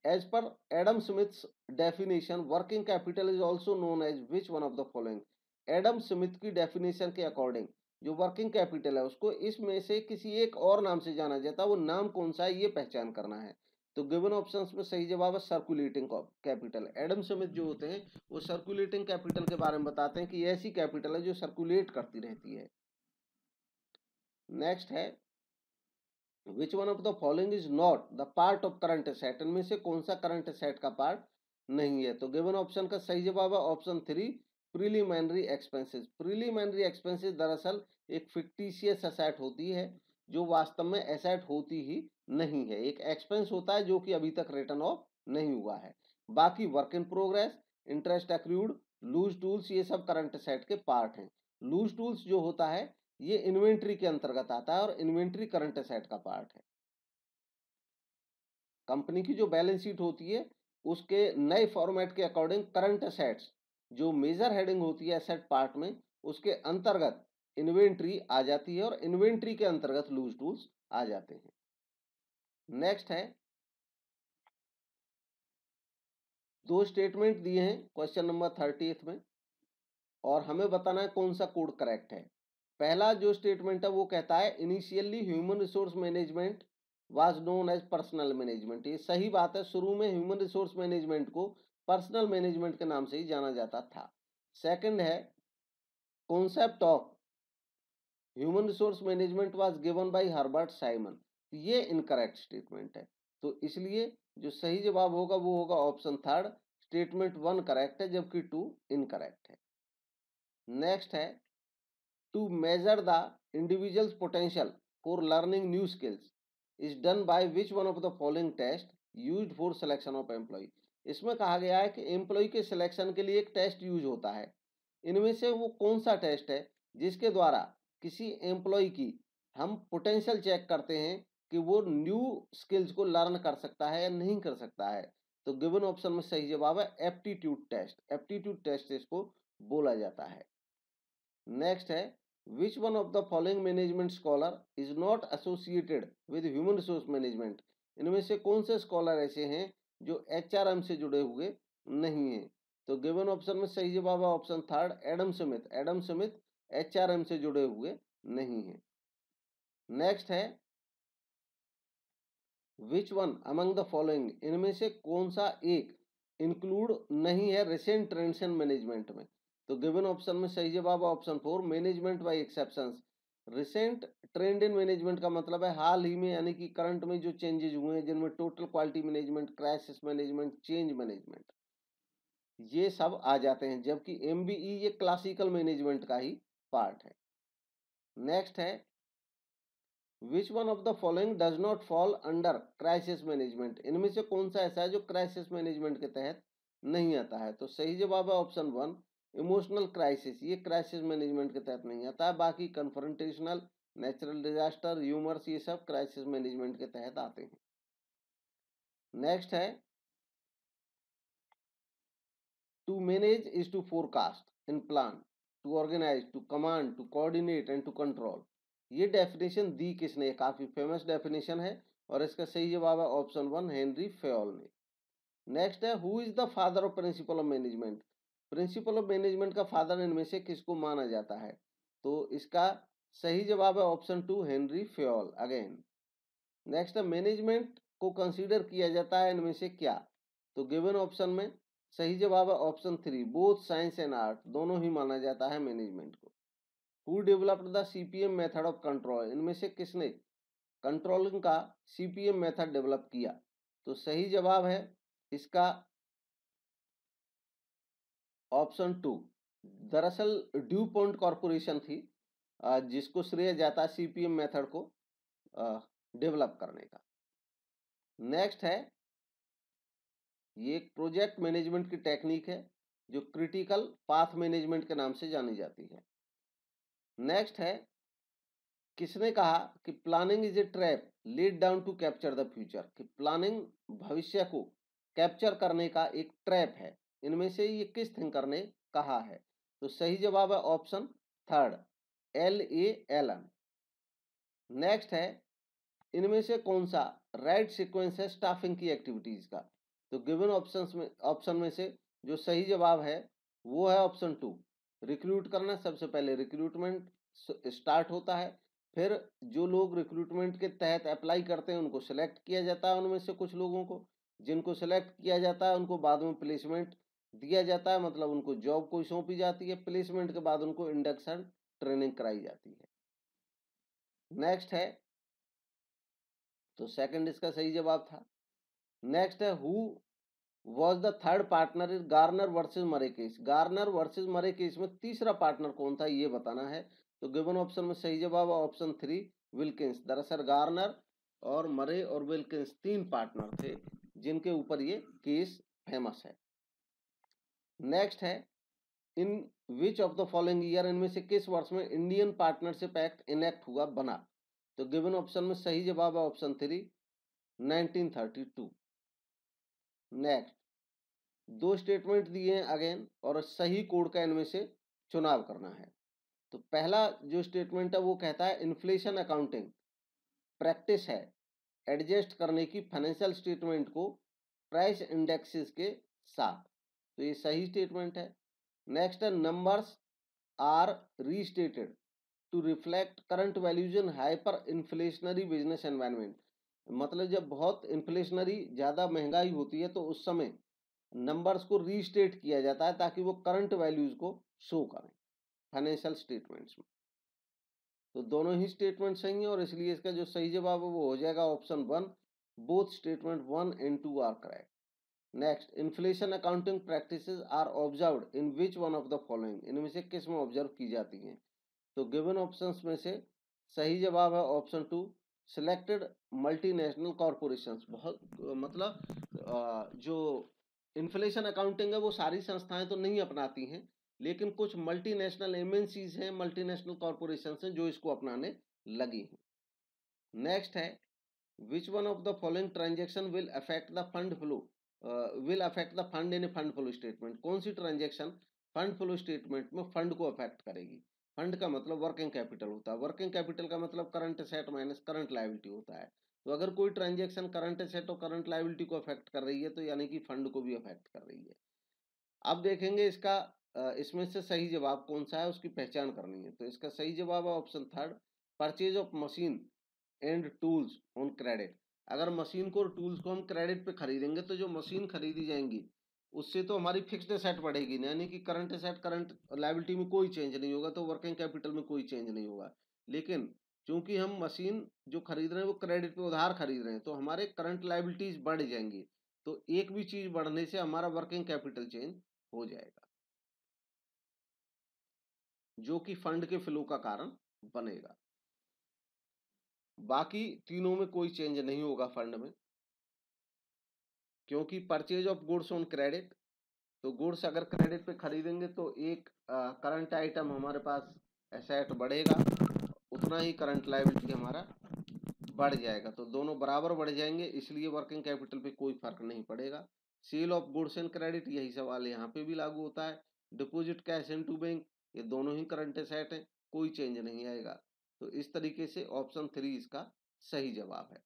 as per Adam Smith's definition working capital is also known as which one of the following Adam Smith की डेफिनेशन के अकॉर्डिंग जो वर्किंग कैपिटल है, उसको इसमें से किसी एक और नाम से जाना जाता है, वो नाम कौन सा है, ये पहचान करना है। तो गिवन ऑप्शंस में सही जवाब है सर्कुलेटिंग कैपिटल एडम स्मिथ जो होते हैं, वो सर्कुलेटिंग कैपिटल के बारे में बताते हैं कि ऐसी कैपिटल है जो सर्कुलेट करती रहती है। नेक्स्ट है which one of the following is not the part of current set इनमें से कौन सा करंट सेट का पार्ट नहीं है? तो गिवन ऑप्शन का सही जवाब है option three preliminary expenses preliminary expenses दरअसल एक फिक्टिशियस असेट होती है, जो वास्तव में एसेट होती ही नहीं है। एक एक्सपेंस होता है जो कि अभी तक रिटर्न ऑफ़ नहीं हुआ है। बाकी work in progress interest accrued loose tools ये सब करंट सेट के पार्ट हैं। लूज टूल्स जो होता है ये इन्वेंट्री के अंतर्गत आता है और इन्वेंट्री करंट असेट का पार्ट है। कंपनी की जो बैलेंस शीट होती है, उसके नए फॉर्मेट के अकॉर्डिंग करंट असेट्स, जो मेजर हेडिंग होती है एसेट पार्ट में, उसके अंतर्गत इन्वेंट्री आ जाती है और इन्वेंट्री के अंतर्गत लूज टूल्स आ जाते हैं। नेक्स्ट है, दो स्टेटमेंट दिए हैं, क्वेश्चन नंबर थर्टी में, और हमें बताना है कौन सा कोड करेक्ट है। पहला जो स्टेटमेंट है, वो कहता है initially human resource management was known as personnel management ये सही बात है, शुरू में ह्यूमन रिसोर्स मैनेजमेंट को पर्सनल मैनेजमेंट के नाम से ही जाना जाता था। सेकंड है concept of human resource management was given by Herbert Simon ये इनकरेक्ट स्टेटमेंट है। तो इसलिए जो सही जवाब होगा, वो होगा option third statement one correct है, जबकि टू इनकरेक्ट है। नेक्स्ट है to measure the individual's potential for learning new skills is done by which one of the following test used for selection of employee. इसमें कहा गया है कि employ के सिलेक्शन के लिए एक टेस्ट यूज़ होता है। इनमें से वो कौन सा टेस्ट है जिसके द्वारा किसी एम्प्लॉय की हम पोटेंशियल चेक करते हैं कि वो न्यू स्किल्स को लर्न कर सकता है या नहीं कर सकता है। तो गिवन ऑप्शन में सही जवाब है एप्टीट्यूड टेस्ट एप्टीट्यूड टेस्ट इसको बोला जाता है। नेक्स्ट है which one of the following management scholar is not associated with human resource management? इनमें से कौन से स्कॉलर ऐसे हैं जो एचआरएम से जुड़े हुए नहीं हैं? तो गिवन ऑप्शन में सही जवाब है option third Adam Smith Adam Smith H से जुड़े हुए नहीं हैं। नेक्स्ट है which one among the following इनमें से कौन सा एक इंक्लूड नहीं है रिसेंट ट्रेंड मैनेजमेंट में? तो गिवन ऑप्शन में सही जवाब option four management by exceptions recent trend in management का मतलब है हाल ही में, यानी कि करंट में जो चेंजेस हुए हैं, जिनमें total quality management crisis management change management ये सब आ जाते हैं, जबकि एम ये क्लासिकल मैनेजमेंट का ही पार्ट है। नेक्स्ट है which one of the following does not fall under crisis management इनमें से कौन सा ऐसा है जो क्राइसिस मैनेजमेंट के तहत नहीं आता है? तो सही जवाब है ऑप्शन वन इमोशनल क्राइसिस, ये क्राइसिस मैनेजमेंट के तहत नहीं आता है बाकी कन्फ्रंटेशनल, नेचुरल डिजास्टर, ह्यूमर्स, ये सब क्राइसिस मैनेजमेंट के तहत आते हैं। नेक्स्ट है to manage is to forecast and plan to organise to command to coordinate and to control ये डेफिनेशन दी किसने? काफ़ी फ़ेमस डेफिनेशन है और इसका सही जवाब है ऑप्शन वन हेनरी फेल ने। नेक्स्ट है who is the father of principle of management principle of management का फादर इनमें से किसको माना जाता है? तो इसका सही जवाब है option two Henri Fayol again. Next, management को कंसीडर किया जाता है इनमें से क्या? तो गिवन ऑप्शन में सही जवाब है option three, both science and art, दोनों ही माना जाता है मैनेजमेंट को। Who developed the CPM method of control इनमें से किसने कंट्रोलिंग का सीपीएम मेथड डेवलप किया? तो सही जवाब है इसका ऑप्शन टू, दरअसल ड्यू पॉइंट कॉरपोरेशन थी जिसको श्रेय जाता सीपीएम मेथड को डेवलप करने का। नेक्स्ट है, ये एक प्रोजेक्ट मैनेजमेंट की टेक्निक है, जो क्रिटिकल पाथ मैनेजमेंट के नाम से जानी जाती है। नेक्स्ट है, किसने कहा कि planning is a trap, lead down to capture the future, कि प्लानिंग भविष्य को कैप्चर करने का एक ट्रैप है। इनमें से ये किस थिंकर ने कहा है? तो सही जवाब है option third L A L N next है, इनमें से कौन सा राइट सीक्वेंस है स्टाफिंग की एक्टिविटीज़ का? तो गिवन ऑप्शन में ऑप्शन में से जो सही जवाब है, वो है ऑप्शन टू रिक्रूट करना सबसे पहले रिक्रूटमेंट स्टार्ट होता है। फिर जो लोग रिक्रूटमेंट के तहत अप्लाई करते हैं, उनको सिलेक्ट किया जाता है उनमें से कुछ लोगों को। जिनको सिलेक्ट किया जाता है, उनको बाद में प्लेसमेंट दिया जाता है मतलब उनको जॉब कोई सौंपी जाती है, प्लेसमेंट के बाद उनको इंडक्शन ट्रेनिंग कराई जाती है। नेक्स्ट है तो सेकंड इसका सही जवाब था। नेक्स्ट है who was the third partner is Garner versus Murray case Garner versus Murray case में तीसरा पार्टनर कौन था, ये बताना है। तो गिवन ऑप्शन में सही जवाब ऑप्शन थ्री विल्किंस दरअसल गार्नर और मरे और विल्किंस तीन पार्टनर थे, जिनके ऊपर ये केस फ़ेमस है। नेक्स्ट है in which of the following year इनमें से किस वर्ष में इंडियन पार्टनरशिप एक्ट इनेक्ट हुआ बना? तो गिवन ऑप्शन में सही जवाब है ऑप्शन थ्री 1932 नेक्स्ट दो स्टेटमेंट दिए हैं अगेन और सही कोड का इनमें से चुनाव करना है। तो पहला जो स्टेटमेंट है वो कहता है इन्फ्लेशन अकाउंटिंग प्रैक्टिस है एडजस्ट करने की फाइनेंशियल स्टेटमेंट को प्राइस इंडेक्सेस के साथ। तो ये सही स्टेटमेंट है। नेक्स्ट है numbers are restated to reflect current values in hyper inflationary business environment मतलब जब बहुत इन्फ्लेशनरी ज़्यादा महँगाई होती है तो उस समय नंबर्स को रीस्टेट किया जाता है ताकि वो करंट वैल्यूज़ को शो करें फाइनेंशियल स्टेटमेंट्स में। तो दोनों ही स्टेटमेंट सही हैं और इसलिए इसका जो सही जवाब है वो हो जाएगा option one both statement one and two are correct next inflation accounting practice are observe in which one of the following इनमें से किसमें ऑब्ज़र्व की जाती हैं? तो गिवन ऑप्शंस में से सही जवाब है option two selected multinational corporation बहुत मतलब जो इन्फ्लेशन अकाउंटिंग है वो सारी संस्थाएँ तो नहीं अपनाती हैं, लेकिन कुछ मल्टीनेशनल एमएनसीज हैं मल्टीनेशनल कॉरपोरेशन हैं जो इसको अपनाने लगी हैं। नेक्स्ट है which one of the following transaction will affect the fund flow will affect the fund in fund flow statement कौन सी ट्रांजेक्शन फंड फ्लो स्टेटमेंट में फंड को अफेक्ट करेगी? फंड का मतलब वर्किंग कैपिटल होता है। वर्किंग कैपिटल का मतलब current asset minus current liability होता है। तो अगर कोई ट्रांजेक्शन करंट असेट और करंट लाइबिलिटी को अफेक्ट कर रही है तो यानी कि फंड को भी अफेक्ट कर रही है। अब देखेंगे इसका इसमें से सही जवाब कौन सा है? उसकी पहचान करनी है। तो इसका सही जवाब है option third purchase of machine and tools on credit अगर मशीन को और टूल्स को हम क्रेडिट पे खरीदेंगे तो जो मशीन खरीदी जाएँगी, उससे तो हमारी फिक्स्ड एसेट बढ़ेगी यानी कि करंट एसेट, करंट लाइबिलिटी में कोई चेंज नहीं होगा तो वर्किंग कैपिटल में कोई चेंज नहीं होगा। लेकिन चूँकि हम मशीन जो खरीद रहे हैं, वो क्रेडिट पे उधार खरीद रहे हैं तो हमारे करंट लाइबिलिटीज बढ़ जाएँगी तो एक भी चीज़ बढ़ने से हमारा वर्किंग कैपिटल चेंज हो जाएगा। जो कि फंड के फ्लो का कारण बनेगा। बाकी तीनों में कोई चेंज नहीं होगा फंड में। क्योंकि purchase of goods on credit तो गुड्स अगर क्रेडिट पे खरीदेंगे तो एक करंट आइटम हमारे पास एसेट बढ़ेगा, उतना ही करंट लाइबिलिटी हमारा बढ़ जाएगा। तो दोनों बराबर बढ़ जाएँगे, इसलिए वर्किंग कैपिटल पे कोई फ़र्क नहीं पड़ेगा। Sale of goods and credit, यही सवाल यहाँ पे भी लागू होता है। Deposit cash into bank, ये दोनों ही करंट एसेट हैं, कोई चेंज नहीं आएगा। तो इस तरीके से ऑप्शन थ्री इसका सही जवाब है।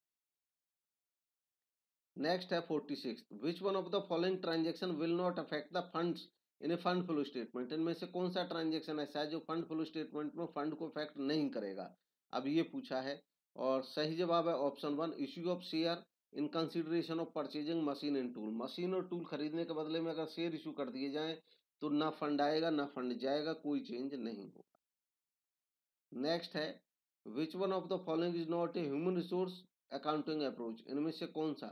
नेक्स्ट है forty six. Which one of the following transaction will not affect the funds in a fund flow statement इनमें से कौन सा ट्रांजेक्शन ऐसा है जो फंड फ्लो स्टेटमेंट में फंड को अफेक्ट नहीं करेगा? अब ये पूछा है और सही जवाब है option one issue of share in consideration of purchasing machine and tool machine और टूल खरीदने के बदले में अगर शेयर इशू कर दिए जाए तो ना फंड आएगा, ना फंड जाएगा, कोई चेंज नहीं होगा। नेक्स्ट है which one of the following is not a human resource accounting approach इनमें से कौन सा?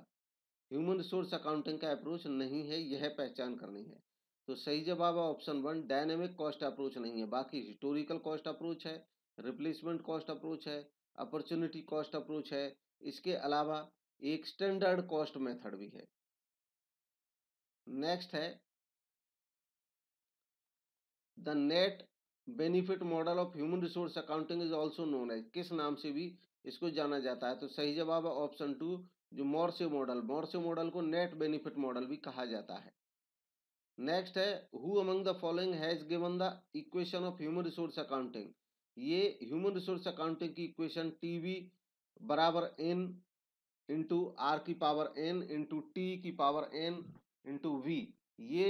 ह्यूमन रिसोर्स अकाउंटिंग का अप्रोच नहीं है, यह पहचान करनी है। तो सही जवाब है option one dynamic cost approach नहीं है। बाकी हिस्टोरिकल कॉस्ट अप्रोच है रिप्लेसमेंट कॉस्ट अप्रोच है अपॉर्चुनिटी कॉस्ट अप्रोच है। इसके अलावा एक स्टैंडर्ड कॉस्ट मेथड भी है। नेक्स्ट है the net benefit model of human resource accounting is also known है। किस नाम से भी इसको जाना जाता है? तो सही जवाब है ऑप्शन टू जो मॉर्से मॉडल मॉर्से मॉडल को नेट बेनिफिट मॉडल भी कहा जाता है। नेक्स्ट है who among the following has given the equation of human resource accounting ये ह्यूमन रिसोर्स अकाउंटिंग की इक्वेशन टी वी बराबर एन इंटू आर की पावर एन इंटू टी की पावर एन इंटू वी ये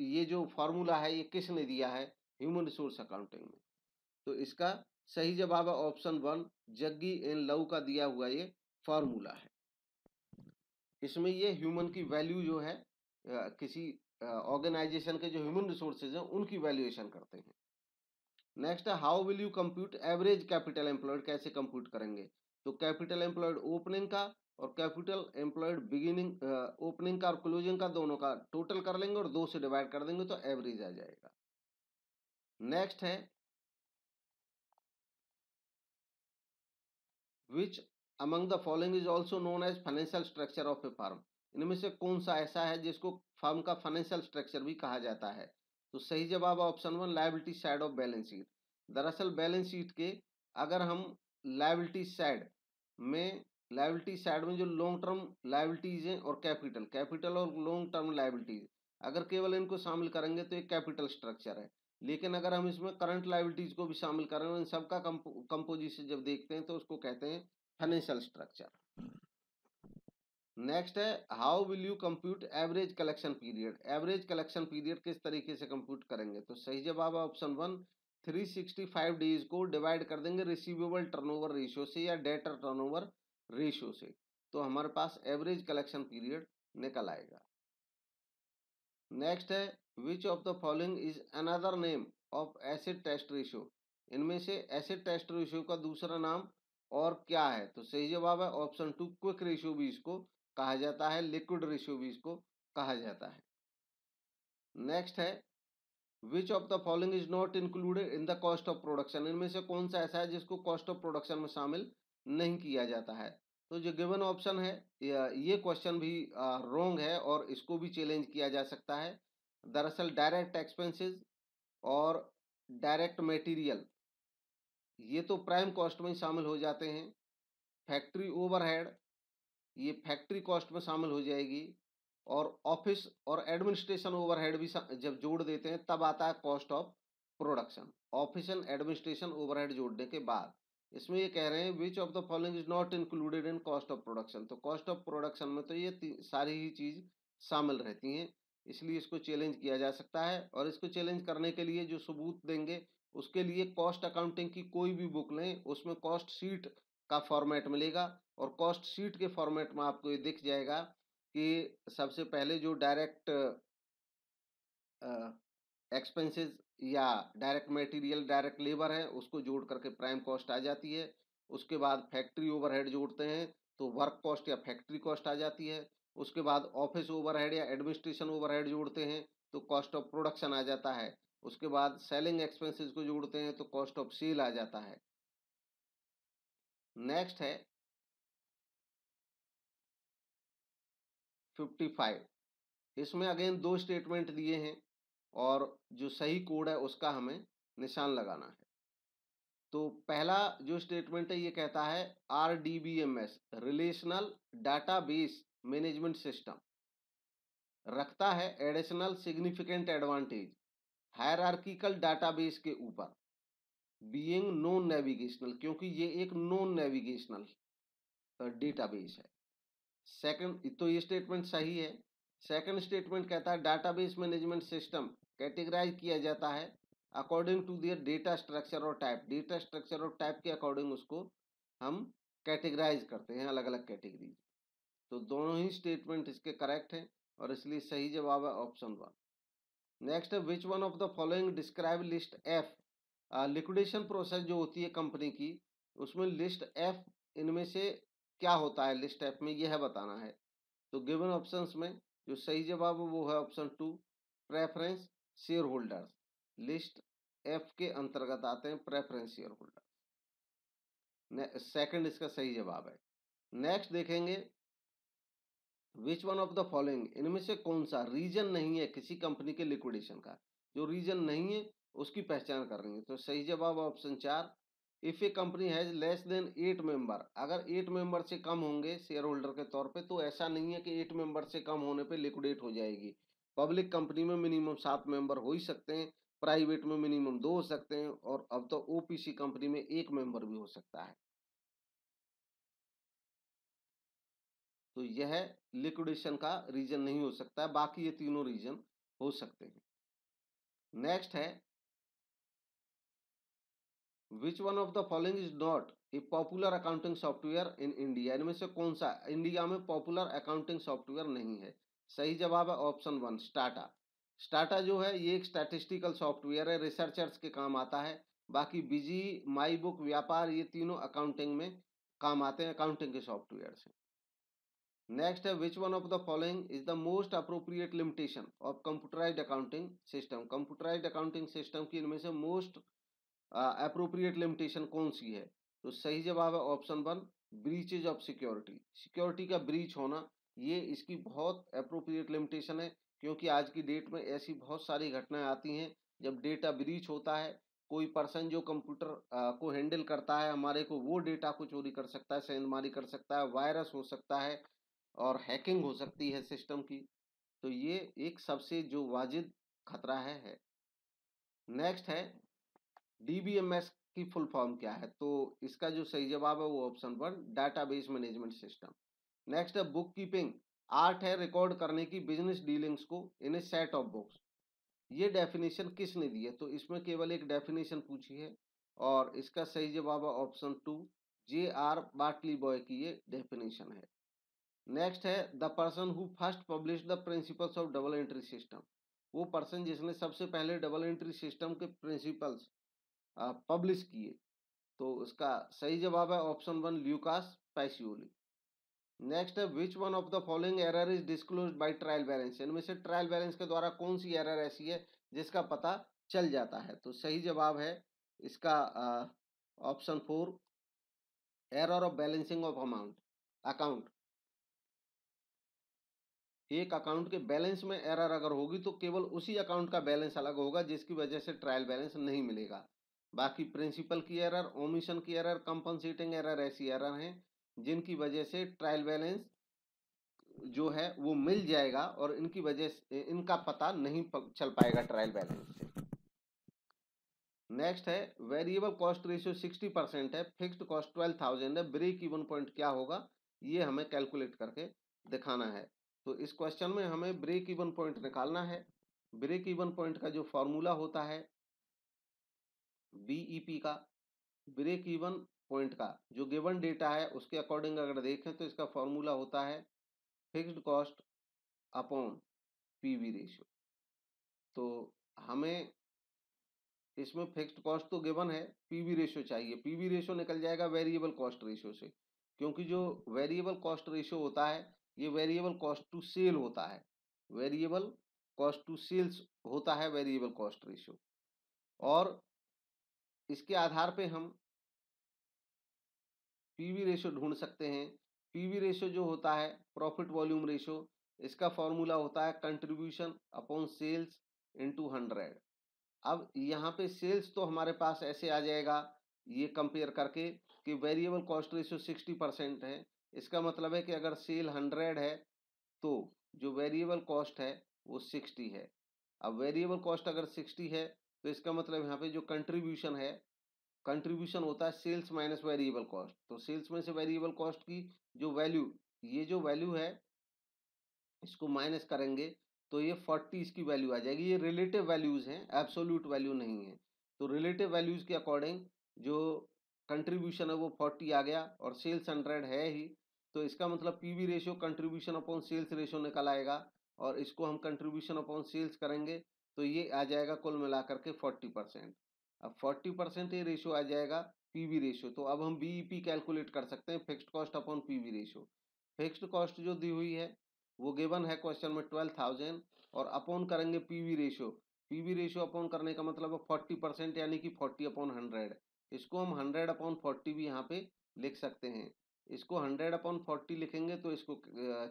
ये जो फॉर्मूला है, ये किसने दिया है? ह्यूमन रिसोर्स अकाउंटिंग में। तो इसका सही जवाब है option one Jaggi and Lau का दिया हुआ ये फॉर्मूला है। इसमें ये ह्यूमन की वैल्यू जो है किसी ऑर्गेनाइजेशन के जो ह्यूमन रिसोर्सेज हैं, उनकी वैल्यूएशन करते हैं। नेक्स्ट है how will you compute average capital employed कैसे कंप्यूट करेंगे? तो कैपिटल एम्प्लॉयड ओपनिंग का और कैपिटल एम्प्लॉयड बिगिनिंग ओपनिंग का और क्लोजिंग का दोनों का टोटल कर लेंगे और दो से डिवाइड कर देंगे तो एवरेज आ जाएगा। नेक्स्ट है which among the following is also known as financial structure of a firm इनमें से कौन सा ऐसा है जिसको फर्म का फाइनेंशियल स्ट्रक्चर भी कहा जाता है? तो सही जवाब option one liability side of balance sheet दरअसल बैलेंस शीट के अगर हम लाइबिलिटी साइड में लाइबिलिटी साइड में जो लॉन्ग टर्म लाइबिलिटीज हैं और कैपिटल कैपिटल और लॉन्ग टर्म लाइबिलिटीज अगर केवल इनको शामिल करेंगे तो एक कैपिटल स्ट्रक्चर है। लेकिन अगर हम इसमें करंट लाइबिलिटीज को भी शामिल करें इन सबका कंपोजिशन जब देखते हैं तो उसको कहते हैं फाइनेंशियल स्ट्रक्चर नेक्स्ट है how will you compute average collection period average collection period किस तरीके से कंप्यूट करेंगे? तो सही जवाब है option one three sixty five days को डिवाइड कर देंगे रिसीवेबल टर्नओवर रेशियो से या डेटर टर्नओवर रेशियो से. तो हमारे पास एवरेज कलेक्शन पीरियड निकल आएगा. नेक्स्ट है which of the following is another name of acid test ratio इनमें से एसिड टेस्ट रेशियो का दूसरा नाम और क्या है? तो सही जवाब है ऑप्शन टू क्विक रेशियो भी इसको कहा जाता है लिक्विड रेशियो भी इसको कहा जाता है। नेक्स्ट है which of the following is not included in the cost of production इनमें से कौन सा ऐसा है जिसको कॉस्ट ऑफ़ प्रोडक्शन में शामिल नहीं किया जाता है? तो जो गिवन ऑप्शन है, ये क्वेश्चन भी रॉन्ग है और इसको भी चैलेंज किया जा सकता है। दरअसल डायरेक्ट एक्सपेंसेस और डायरेक्ट मटेरियल, ये तो प्राइम कॉस्ट में शामिल हो जाते हैं। फैक्ट्री ओवरहेड, ये फैक्ट्री कॉस्ट में शामिल हो जाएगी और ऑफ़िस और एडमिनिस्ट्रेशन ओवरहेड भी जब जोड़ देते हैं, तब आता है cost of production, office and administration overhead जोड़ने के बाद। इसमें ये कह रहे हैं which of the following is not included in cost of production तो कॉस्ट ऑफ़ प्रोडक्शन में तो ये सारी ही चीज़ शामिल रहती हैं। इसलिए इसको चैलेंज किया जा सकता है और इसको चैलेंज करने के लिए जो सबूत देंगे, उसके लिए कॉस्ट अकाउंटिंग की कोई भी बुक लें, उसमें कॉस्ट शीट का फॉर्मेट मिलेगा और कॉस्ट शीट के फॉर्मेट में आपको ये दिख जाएगा कि सबसे पहले जो डायरेक्ट एक्सपेंसेस या डायरेक्ट मटेरियल, डायरेक्ट लेबर है, उसको जोड़ करके प्राइम कॉस्ट आ जाती है। उसके बाद फैक्ट्री ओवरहेड जोड़ते हैं तो वर्क कॉस्ट या फैक्ट्री कॉस्ट आ जाती है। उसके बाद ऑफ़िस ओवरहेड या एडमिनिस्ट्रेशन ओवरहेड जोड़ते हैं तो कॉस्ट ऑफ़ प्रोडक्शन आ जाता है। उसके बाद सेलिंग एक्सपेंसेस को जोड़ते हैं तो कॉस्ट ऑफ़ सेल आ जाता है। नेक्स्ट है फिफ्टी फाइव। इसमें अगेन दो स्टेटमेंट दिए हैं। और जो सही कोड है उसका हमें निशान लगाना है। तो पहला जो स्टेटमेंट है ये कहता है R D B M S, relational database management system. रखता है additional significant advantage, hierarchical database के ऊपर। बीइंग नॉन नेविगेशनल, क्योंकि ये एक नॉन नेविगेशनल डेटाबेस है। सेकंड तो ये स्टेटमेंट सही है। सेकंड स्टेटमेंट कहता है डाटाबेस मैनेजमेंट सिस्टम कैटेगराइज किया जाता है according to their data structure और टाइप डेटा स्ट्रक्चर और टाइप के अकॉर्डिंग उसको हम कैटेगराइज करते हैं अलग अलग कैटेगरी तो दोनों ही स्टेटमेंट इसके करेक्ट हैं और इसलिए सही जवाब है ऑप्शन वन नेक्स्ट है which one of the following describe list F liquidation process जो होती है कंपनी की, उसमें लिस्ट एफ़ इनमें से क्या होता है? लिस्ट एफ़ में यह बताना है। तो गिवन ऑप्शंस में जो सही जवाब है वो है option two, preference share holders list F के अंतर्गत आते हैं प्रेफरेंस शेयर होल्डर सेकंड इसका सही जवाब है। नेक्स्ट देखेंगे। Which one of the following इनमें से कौन सा? रीजन नहीं है किसी कंपनी के लिक्विडेशन का। जो रीजन नहीं है, उसकी पहचान कर रही है। तो सही जवाब ऑप्शन चार if a company has less than eight member अगर एट मेंबर से कम होंगे शेयर होल्डर के तौर पे तो ऐसा नहीं है कि एट मेंबर से कम होने पे लिक्विडेट हो जाएगी। पब्लिक कंपनी में मिनिमम सात मेंबर हो ही सकते हैं प्राइवेट में मिनिमम दो हो सकते हैं, और अब तो ओपीसी कंपनी में एक मेंबर भी हो सकता है। तो यह लिक्विडेशन का रीजन नहीं हो सकता है बाकी ये तीनों रीजन हो सकते हैं। नेक्स्ट है which one of the following is not a popular accounting software in India इनमें से कौन सा? इंडिया में पॉपुलर अकाउंटिंग सॉफ्टवेयर नहीं है। सही जवाब है ऑप्शन वन स्टाटा स्टाटा जो है, ये एक स्टैटिस्टिकल सॉफ्टवेयर है रिसर्चर्स के काम आता है। बाकी बिज़ी माई बुक व्यापार, ये तीनों अकाउंटिंग में काम आते हैं अकाउंटिंग के सॉफ्टवेयर से नेक्स्ट है which one of the following is the most appropriate limitation of computerised accounting system computerised accounting system की इनमें से मोस्ट अप्रोप्रिएट लिमिटेशन कौन सी है? तो सही जवाब है option one breaches of security security का ब्रीच होना, ये इसकी बहुत अप्रोप्रिएट लिमिटेशन है, क्योंकि आज की डेट में ऐसी बहुत सारी घटनाएँ आती हैं, जब डेटा ब्रीच होता है, कोई पर्सन जो कंप्यूटर को हैंडल करता है हमारे को, वो डेटा को चोरी कर सकता है सेंधमारी कर सकता है वायरस हो सकता है और हैकिंग हो सकती है सिस्टम की। तो ये एक सबसे जो वाजिद खतरा है है। नेक्स्ट है डीबीएमएस की फुल फॉर्म क्या है? तो इसका जो सही जवाब है वो option one, database management system. Next है बुक कीपिंग आर्ट है रिकॉर्ड करने की बिज़नेस डीलिंग्स को in a set of books. ये डेफिनेशन किसने दी है? तो इसमें केवल एक डेफिनेशन पूछी है और इसका सही जवाब है option two. J R Batliboi की ये डेफिनेशन है। नेक्स्ट है the person who first publish the principles of double entry system. वो पर्सन जिसने सबसे पहले डबल एंट्री सिस्टम के प्रिंसिपल्स पब्लिश किए। तो उसका सही जवाब है option one Lucas Pacioli. Next है which one of the following error is disclose by trial balance. इनमें से ट्रायल बैलेंस के द्वारा कौन सी एरर ऐसी है जिसका पता चल जाता है? तो सही जवाब है इसका option four error of balancing of amount, account. एक अकाउंट के बैलेंस में एरर अगर होगी तो केवल उसी अकाउंट का बैलेंस अलग होगा जिसकी वजह से ट्रायल बैलेंस नहीं मिलेगा। बाकी प्रिंसिपल की एरर, ओमिशन की एरर, कंपनसेटिंग एरर ऐसी एरर हैं, जिनकी वजह से ट्रायल बैलेंस जो है वो मिल जाएगा और इनकी वजह से इनका पता नहीं चल पाएगा ट्रायल बैलेंस से। नेक्स्ट है, variable cost ratio sixty percent है, फिक्स्ड कॉस्ट ट्वेल्व थाउज़ेंड है, ब्रेक इवन पॉइंट क्या होगा, ये हमें कैलकुलेट करके दिखाना है। तो इस क्वेश्चन में हमें ब्रेक इवन पॉइंट निकालना है। ब्रेक इवन पॉइंट का जो फॉर्मूला होता है बीईपी का ब्रेक इवन पॉइंट का, जो गिवन डेटा है, उसके अकॉर्डिंग अगर देखें तो इसका फॉर्मूला होता है fixed cost upon PV ratio तो हमें इसमें फिक्स्ड कॉस्ट तो गिवन है पीवी रेशियो चाहिए। पीवी रेशियो निकल जाएगा वेरिएबल कॉस्ट रेशियो से, क्योंकि जो वेरिएबल कॉस्ट रेशियो होता है, ये वेरिएबल कॉस्ट टू सेल होता है। वेरिएबल कॉस्ट टू सेल्स होता है वेरिएबल कॉस्ट रेशियो और इसके आधार पे हम पीवी रेशो ढूंढ सकते हैं। पीवी रेशो जो होता है, प्रॉफिट वॉल्यूम रेशो, इसका फॉर्मूला होता है contribution upon sales into hundred. अब यहाँ पे सेल्स तो हमारे पास ऐसे आ जाएगा, ये कंपेयर करके कि variable cost ratio sixty percent है। इसका मतलब है कि अगर सेल हंड्रेड है तो जो वेरिएबल कॉस्ट है, वो सिक्सटी है। अब वेरिएबल कॉस्ट अगर सिक्सटी है तो इसका मतलब यहाँ पे जो कंट्रीब्यूशन है कंट्रीब्यूशन होता है सेल्स माइनस वेरिएबल कॉस्ट तो सेल्स में से वेरिएबल कॉस्ट की जो वैल्यू ये जो वैल्यू है, इसको माइनस करेंगे तो ये फोर्टी इसकी वैल्यू आ जाएगी। ये रिलेटिव वैल्यूज़ हैं एब्सोल्यूट वैल्यू नहीं है। तो रिलेटिव वैल्यूज़ के अकॉर्डिंग जो कंट्रीब्यूशन है वो फोर्टी आ गया और सेल्स हंड्रेड है ही। तो इसका मतलब P V ratio contribution upon sales ratio निकल आएगा और इसको हम कंट्रीब्यूशन अपॉन सेल्स करेंगे। तो ये आ जाएगा कुल मिलाकर के फोर्टी परसेंट। अब फोर्टी परसेंट ये रेशियो आ जाएगा पीवी रेशियो तो अब हम बीईपी कैलकुलेट कर सकते हैं fixed cost upon PV ratio fixed cost जो दी हुई है, वो गिवन है क्वेश्चन में ट्वेल्व थाउज़ेंड और अपॉन करेंगे PV ratio PV ratio upon करने का मतलब फोर्टी परसेंट यानी कि फोर्टी अपॉन हंड्रेड इसको हम हंड्रेड अपॉन फोर्टी भी यहाँ पे लिख सकते हैं। इसको हंड्रेड अपॉन फोर्टी लिखेंगे तो इसको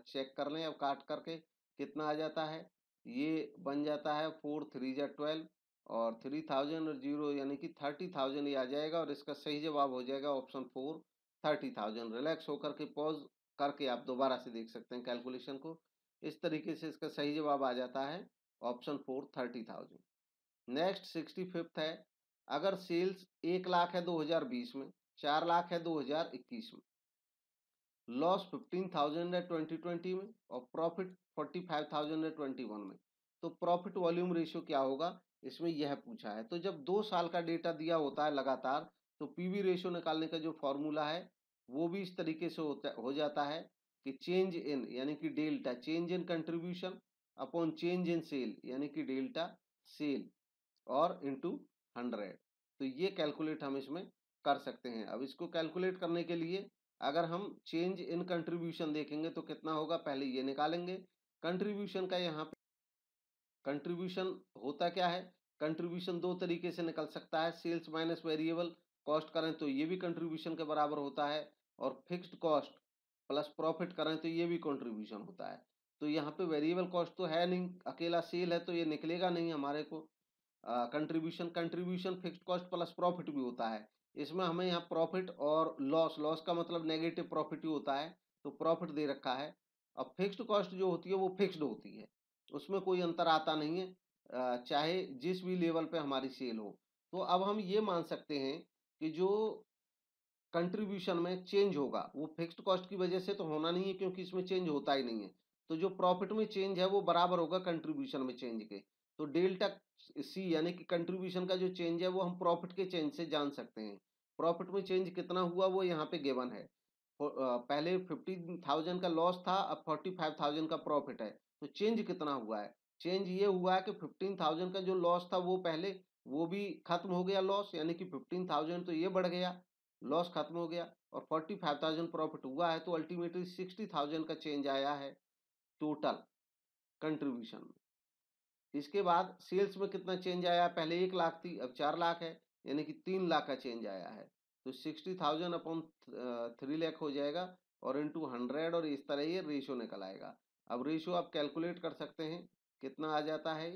चेक कर लें, अब काट करके कितना आ जाता है? ये बन जाता है फोर थ्री जा ट्वेल्व और थ्री थाउज़ेंड और ज़ीरो यानी कि थर्टी थाउज़ेंड ये आ जाएगा और इसका सही जवाब हो जाएगा option four thirty thousand. Relax होकर के, पॉज करके आप दोबारा से देख सकते हैं कैलकुलेशन को। इस तरीके से इसका सही जवाब आ जाता है option four thirty thousand. Next sixty fifth है, अगर सेल्स एक लाख है दो हज़ार बीस में, चार लाख है दो हज़ार इक्कीस में लॉस फिफ्टीन थाउज़ेंड है ट्वेंटी ट्वेंटी में और प्रॉफिट फोर्टी फाइव थाउज़ेंड है ट्वेंटी वन में। तो प्रॉफिट वॉल्यूम रेशियो क्या होगा? इसमें यह पूछा है। तो जब दो साल का डेटा दिया होता है लगातार तो पीवी रेशियो निकालने का जो फॉर्मूला है, वो भी इस तरीके से होता, हो जाता है कि चेंज इन यानी कि delta change in contribution upon change in sale यानी कि डेल्टा सेल और इंटू हंड्रेड तो ये कैलकुलेट हम इसमें कर सकते हैं। अब इसको कैलकुलेट करने के लिए अगर हम चेंज इन कंट्रीब्यूशन देखेंगे तो कितना होगा? पहले ये निकालेंगे। कंट्रीब्यूशन का यहाँ पे कंट्रीब्यूशन होता क्या है? कंट्रीब्यूशन दो तरीके से निकल सकता है। सेल्स माइनस वेरिएबल, कॉस्ट करें तो ये भी कंट्रीब्यूशन के बराबर होता है और फिक्स्ड कॉस्ट प्लस प्रॉफिट करें तो ये भी कंट्रीब्यूशन होता है। तो यहाँ पे वेरिएबल कॉस्ट तो है नहीं। अकेला सेल है तो ये निकलेगा नहीं हमारे को। Contribution contribution fixed cost plus profit भी होता है। इसमें हमें यहाँ प्रॉफिट और लॉस लॉस का मतलब नेगेटिव प्रॉफिट ही होता है तो प्रॉफिट दे रखा है। अब फिक्स्ड कॉस्ट जो होती है, वो फिक्स्ड होती है। उसमें कोई अंतर आता नहीं है चाहे जिस भी लेवल पे हमारी सेल हो। तो अब हम ये मान सकते हैं कि जो कंट्रीब्यूशन में चेंज होगा, वो फिक्स्ड कॉस्ट की वजह से तो होना नहीं है, क्योंकि इसमें चेंज होता ही नहीं है। तो जो प्रॉफिट में चेंज है, वो बराबर होगा कंट्रीब्यूशन में चेंज के। तो डेल्टा सी यानी कि कंट्रीब्यूशन का जो चेंज है, वो हम प्रॉफिट के चेंज से जान सकते हैं। प्रॉफिट में चेंज कितना हुआ वो यहाँ पे गेवन है। पहले फिफ्टीन थाउज़ेंड का लॉस था, अब फोर्टी फाइव थाउज़ेंड का प्रॉफिट है। तो चेंज कितना हुआ है? चेंज ये हुआ है कि फिफ्टीन थाउज़ेंड का जो लॉस था वो पहले, वो भी खत्म हो गया लॉस, यानी कि फिफ्टीन थाउज़ेंड तो ये बढ़ गया, लॉस खत्म हो गया और फोर्टी फाइव थाउज़ेंड प्रॉफिट हुआ है तो अल्टीमेटली सिक्सटी थाउज़ेंड का चेंज आया है टोटल कंट्रीब्यूशन में। इसके बाद सेल्स में कितना चेंज आया? पहले एक लाख थी, अब चार लाख है। यानी कि तीन लाख का चेंज आया है। तो sixty thousand upon three lakh हो जाएगा और इंटू हंड्रेड और इस तरह ये रेशियो निकल आएगा। अब रेशियो आप कैलकुलेट कर सकते हैं, कितना आ जाता है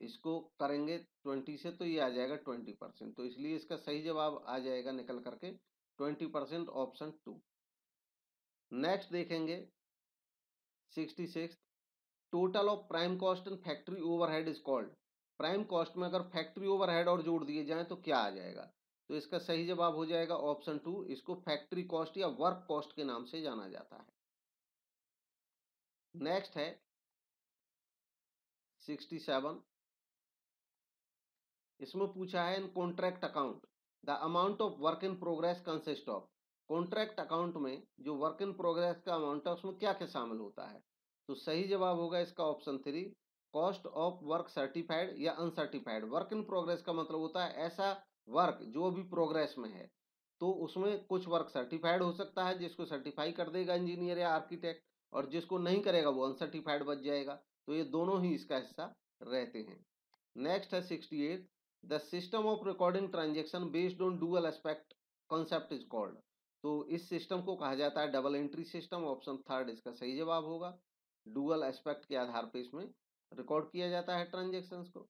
इसको करेंगे ट्वेंटी से तो ये आ जाएगा ट्वेंटी परसेंट। तो इसलिए इसका सही जवाब आ जाएगा निकल करके twenty percent option two. Next देखेंगे। Sixty six, total of prime cost and factory overhead is called. Prime cost में अगर फैक्ट्री ओवरहेड और जोड़ दिए जाए तो क्या आ जाएगा? तो इसका सही जवाब हो जाएगा ऑप्शन टू, इसको फैक्ट्री कॉस्ट या वर्क कॉस्ट के नाम से जाना जाता है। नेक्स्ट है सिक्सटी सेवन। इसमें पूछा है in contract account, the amount of work in progress consist of. Contract account में जो वर्क इन प्रोग्रेस का अमाउंट है, उसमें क्या क्या शामिल होता है? तो सही जवाब होगा इसका option three cost of work certified या अनसर्टिफाइड। वर्क इन प्रोग्रेस का मतलब होता है ऐसा वर्क जो भी प्रोग्रेस में है तो उसमें कुछ वर्क सर्टिफाइड हो सकता है जिसको सर्टिफाई कर देगा इंजीनियर या आर्किटेक्ट और जिसको नहीं करेगा वो अनसर्टिफाइड बच जाएगा। तो ये दोनों ही इसका हिस्सा रहते हैं। नेक्स्ट है sixty eight. The system of recording transaction based on dual aspect concept is called. तो इस सिस्टम को कहा जाता है double entry system, option third इसका सही जवाब होगा। डुअल एस्पेक्ट के आधार पर इसमें रिकॉर्ड किया जाता है ट्रांजेक्शन को।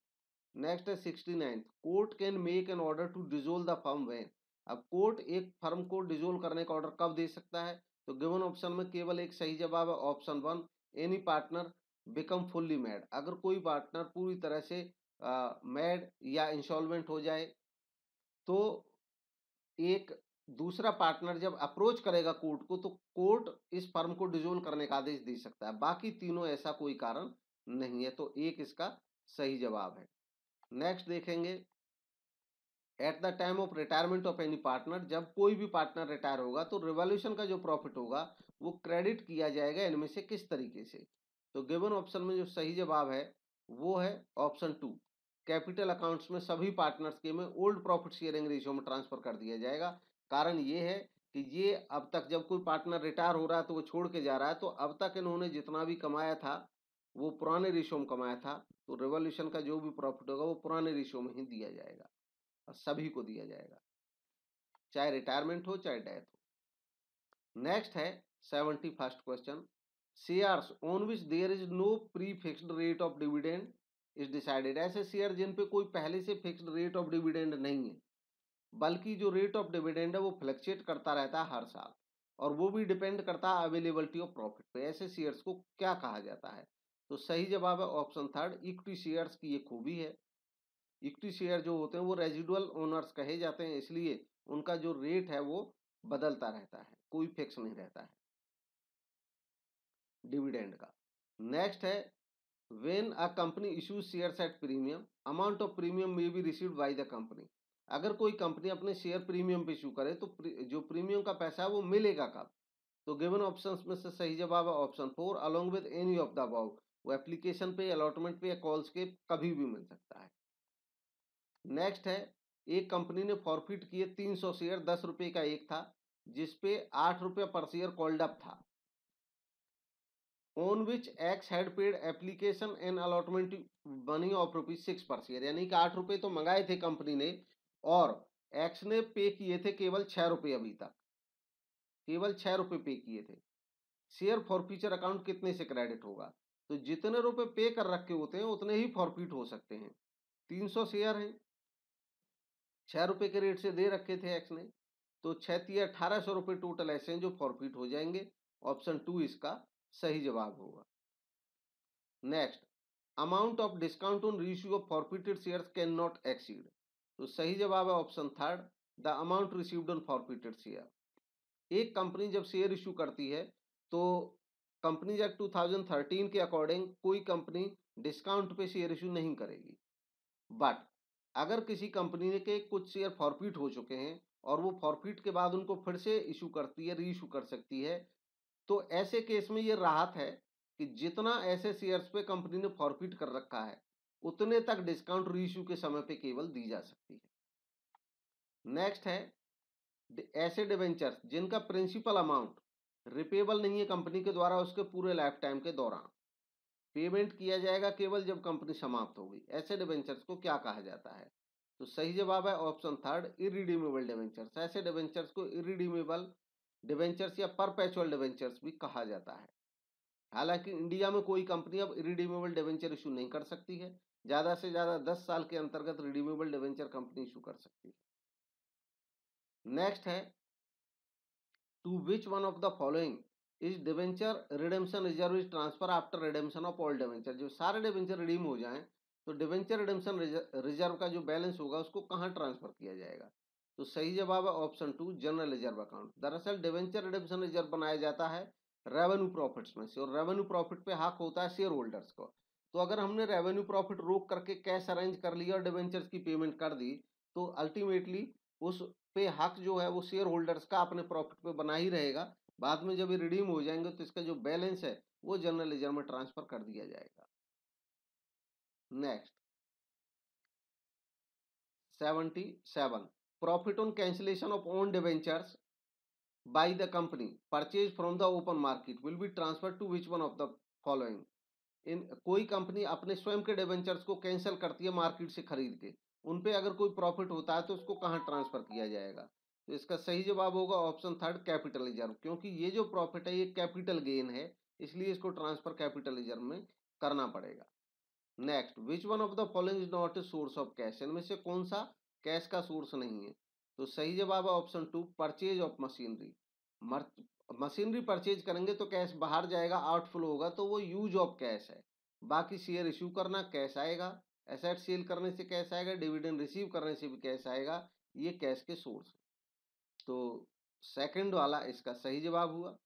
नेक्स्ट है sixty ninth court can make an order to dissolve the firm when अब कोर्ट एक फर्म को डिजोल्व करने का ऑर्डर कब दे सकता है? तो गिवन ऑप्शन में केवल एक सही जवाब है option one any partner become fully mad अगर कोई पार्टनर पूरी तरह से मैड या इंस्टॉलमेंट हो जाए तो एक दूसरा पार्टनर जब अप्रोच करेगा कोर्ट को तो कोर्ट इस फर्म को डिजोल्व करने का आदेश दे सकता है। बाकी तीनों ऐसा कोई कारण नहीं है तो एक इसका सही जवाब है। नेक्स्ट देखेंगे। At the time of retirement of any partner जब कोई भी पार्टनर रिटायर होगा तो रिवॉल्यूशन का जो प्रॉफिट होगा, वो क्रेडिट किया जाएगा इनमें से किस तरीके से? तो गिवन ऑप्शन में जो सही जवाब है, वो है ऑप्शन टू कैपिटल अकाउंट्स में सभी पार्टनर्स के में ओल्ड प्रॉफिट शेयरिंग रेशियो में ट्रांसफ़र कर दिया जाएगा। कारण ये है कि ये अब तक जब कोई पार्टनर रिटायर हो रहा है तो वो छोड़ के जा रहा है तो अब तक इन्होंने जितना भी कमाया था वो पुराने रेशियो में कमाया था तो रेवोल्यूशन का जो भी प्रॉफिट होगा, वो पुराने रेशियो में ही दिया जाएगा और सभी को दिया जाएगा। चाहे रिटायरमेंट हो, चाहे डेथ हो। नेक्स्ट है seventy first question shares on which there is no pre fixed rate of dividend is decided ऐसे शेयर जिन पे कोई पहले से फिक्स्ड रेट ऑफ़ डिविडेंड नहीं है, बल्कि जो रेट ऑफ़ डिविडेंड है, वो फ्लक्चुएट करता रहता है हर साल और वो भी डिपेंड करता है अवेलेबिलिटी ऑफ़ प्रॉफिट पे। ऐसे शेयर्स को क्या कहा जाता है? तो सही जवाब है ऑप्शन थर्ड, इक्विटी शेयर्स की ये खूबी है। इक्विटी शेयर जो होते हैं वो रेजिडुअल ओनर्स कहे जाते हैं, इसलिए उनका जो रेट है वो बदलता रहता है, कोई फिक्स नहीं रहता है। डिविडेंड का। नेक्स्ट है when a company issue share at premium amount of premium may be received by the company अगर कोई कंपनी अपने शेयर प्रीमियम पे इशू करे तो जो प्रीमियम का पैसा है वो मिलेगा कब? तो गिवन ऑप्शंस में से सही जवाब है option four along with any of the above वो एप्लीकेशन पे, अलॉटमेंट पे या कॉल्स के कभी भी मिल सकता है। नेक्स्ट है, एक कंपनी ने फॉरफिट किए तीन सौ शेयर, दस रुपए का एक था जिसपे आठ रुपये पर शेयर कॉल्ड अप था। On which X had paid application and allotment money of rupees six per share, यानी कि आठ रुपये तो मंगाए थे कंपनी ने, और एक्स ने पे किए थे केवल छह रुपये अभी तक। केवल छह रुपये पे किए थे। शेयर फॉरफीचर अकाउंट कितने से क्रेडिट होगा? तो जितने रुपए पे कर रखे होते हैं, उतने ही फॉरफिट हो सकते हैं। तीन सौ शेयर हैं। छः रुपए के रेट से दे रखे थे एक्स ने। तो छह अठारह सौ रुपये टोटल ऐसे हैं जो फॉरफिट हो जाएँगे। ऑप्शन टू इसका सही जवाब होगा। Next amount of discount on reissue of forfeited share can not exceed तो सही जवाब है option third the amount received on forfeited share एक कंपनी जब शेयर इशू करती है तो कंपनीज़ एक्ट 2013 के अकॉर्डिंग कोई कंपनी डिस्काउंट पे शेयर इशू नहीं करेगी। बट अगर किसी कंपनी के कुछ शेयर फॉरफिट हो चुके हैं और वो फॉरफिट के बाद उनको फिर से इशू करती है री इशू कर सकती है तो ऐसे केस में ये राहत है कि जितना ऐसे शेयर्स पे कंपनी ने फॉरफिट कर रखा है, उतने तक डिस्काउंट री इशू के समय पे केवल दी जा सकती है। नेक्स्ट है ऐसे डिवेंचर्स जिनका प्रिंसिपल अमाउंट रिपेबल नहीं है कंपनी के द्वारा उसके पूरे लाइफ टाइम के दौरान। पेमेंट किया जाएगा केवल जब कंपनी समाप्त होगी ऐसे डिवेंचर्स को क्या कहा जाता है? तो सही जवाब है ऑप्शन थर्ड इरिडीमेबल डिवेंचर्स ऐसे डिवेंचर्स को इरिडीमेबल डिवेंचर्स या परपेचुअल डिवेंचर्स भी कहा जाता है। हालाँकि इंडिया में कोई कंपनी अब इरिडीमेबल डिवेंचर इशू नहीं कर सकती है। ज़्यादा से ज़्यादा दस साल के अंतर्गत रिडीमेबल डिवेंचर कंपनी इशू कर सकती है। नेक्स्ट है to which one of the following is debenture redemption reserve is transfer after redemption of all debenture जो सारे डिवेंचर रिडीम हो जाएँ तो डिवेंचर रिडेम्शन रिज़र्व का जो बैलेंस होगा, उसको कहाँ ट्रांसफ़र किया जाएगा? तो सही जवाब है option two general reserve account दरअसल डिवेंचर रिडेम्शन रिज़र्व बनाया जाता है रेवेन्यू प्रॉफिट्स में से, और रेवेन्यू प्रॉफिट पे हक होता है शेयर होल्डर्स को। तो अगर हमने रेवेन्यू प्रॉफिट रोक करके कैश अरेंज कर लिया और डिवेंचर्स की पेमेंट कर दी तो अल्टीमेटली उस पे हक जो है वो शेयर होल्डर्स का अपने प्रॉफिट पे बना ही रहेगा। बाद में जब ये रिडीम हो जाएँगे तो इसका जो बैलेंस है वो जनरल लेजर में ट्रांसफ़र कर दिया जाएगा। Next. Seventy seven. Profit on cancellation of own debentures by the company. Purchase from the open market. Will be transfer to which one of the following. In, कोई company अपने स्वयं के debentures को cancel करती है मार्केट से खरीद के। उन पे अगर कोई प्रॉफिट होता है तो उसको कहाँ ट्रांसफ़र किया जाएगा? तो इसका सही जवाब होगा ऑप्शन थर्ड कैपिटल रिज़र्व क्योंकि ये जो प्रॉफिट है, ये कैपिटल गेन है, इसलिए इसको ट्रांसफ़र कैपिटल रिज़र्व में करना पड़ेगा। Next which one of the following is not a source of cash इनमें से कौन सा कैश का सोर्स नहीं है? तो सही जवाब है option two purchase of machinery machinery purchase करेंगे तो कैश बाहर जाएगा आउटफ्लो होगा तो वो यूज़ ऑफ़ कैश है। बाकी शेयर इश्यू करना कैश आएगा। एसेट सेल करने से कैश आएगा, डिविडेंड रिसीव करने से भी कैश आएगा, ये कैश के सोर्स तो सेकंड वाला इसका सही जवाब हुआ।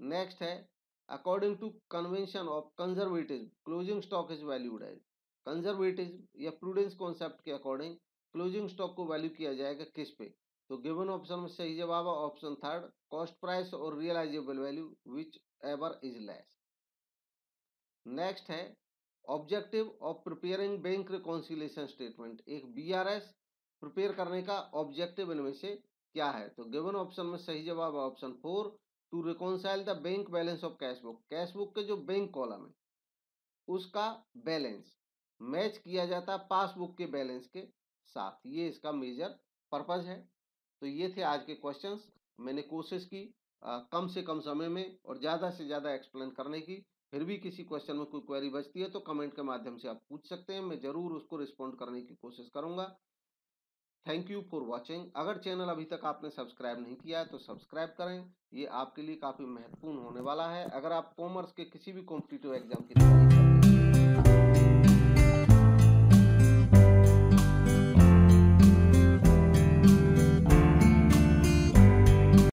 नेक्स्ट है, according to convention of conservative closing stock is valued as conservative या प्रूडेंस कॉन्सेप्ट के अकॉर्डिंग क्लोजिंग स्टॉक को वैल्यू किया जाएगा किस पे? तो गिवन ऑप्शन में सही जवाब है ऑप्शन थर्ड, कॉस्ट प्राइस और realisable value, whichever is less. Next है objective of preparing bank reconciliation statement एक बीआरएस प्रिपेयर करने का ऑब्जेक्टिव इनमें से क्या है? तो गिवन ऑप्शन में सही जवाब है option four to reconcile the bank balance of cash book cash book के जो बैंक कॉलम है उसका बैलेंस मैच किया जाता है पासबुक के बैलेंस के साथ। ये इसका मेजर पर्पज है। तो ये थे आज के क्वेश्चंस मैंने कोशिश की आ, कम से कम समय में और ज़्यादा से ज़्यादा एक्सप्लेन करने की। फिर भी किसी क्वेश्चन में कोई क्वेरी बचती है तो कमेंट के माध्यम से आप पूछ सकते हैं। मैं ज़रूर उसको रिस्पॉन्ड करने की कोशिश करूँगा। Thank you for watching. अगर चैनल अभी तक आपने सब्सक्राइब नहीं किया है तो सब्सक्राइब करें। ये आपके लिए काफ़ी महत्वपूर्ण होने वाला है। अगर आप कॉमर्स के किसी भी कॉम्पिटिटिव एग्ज़ाम की तैयारी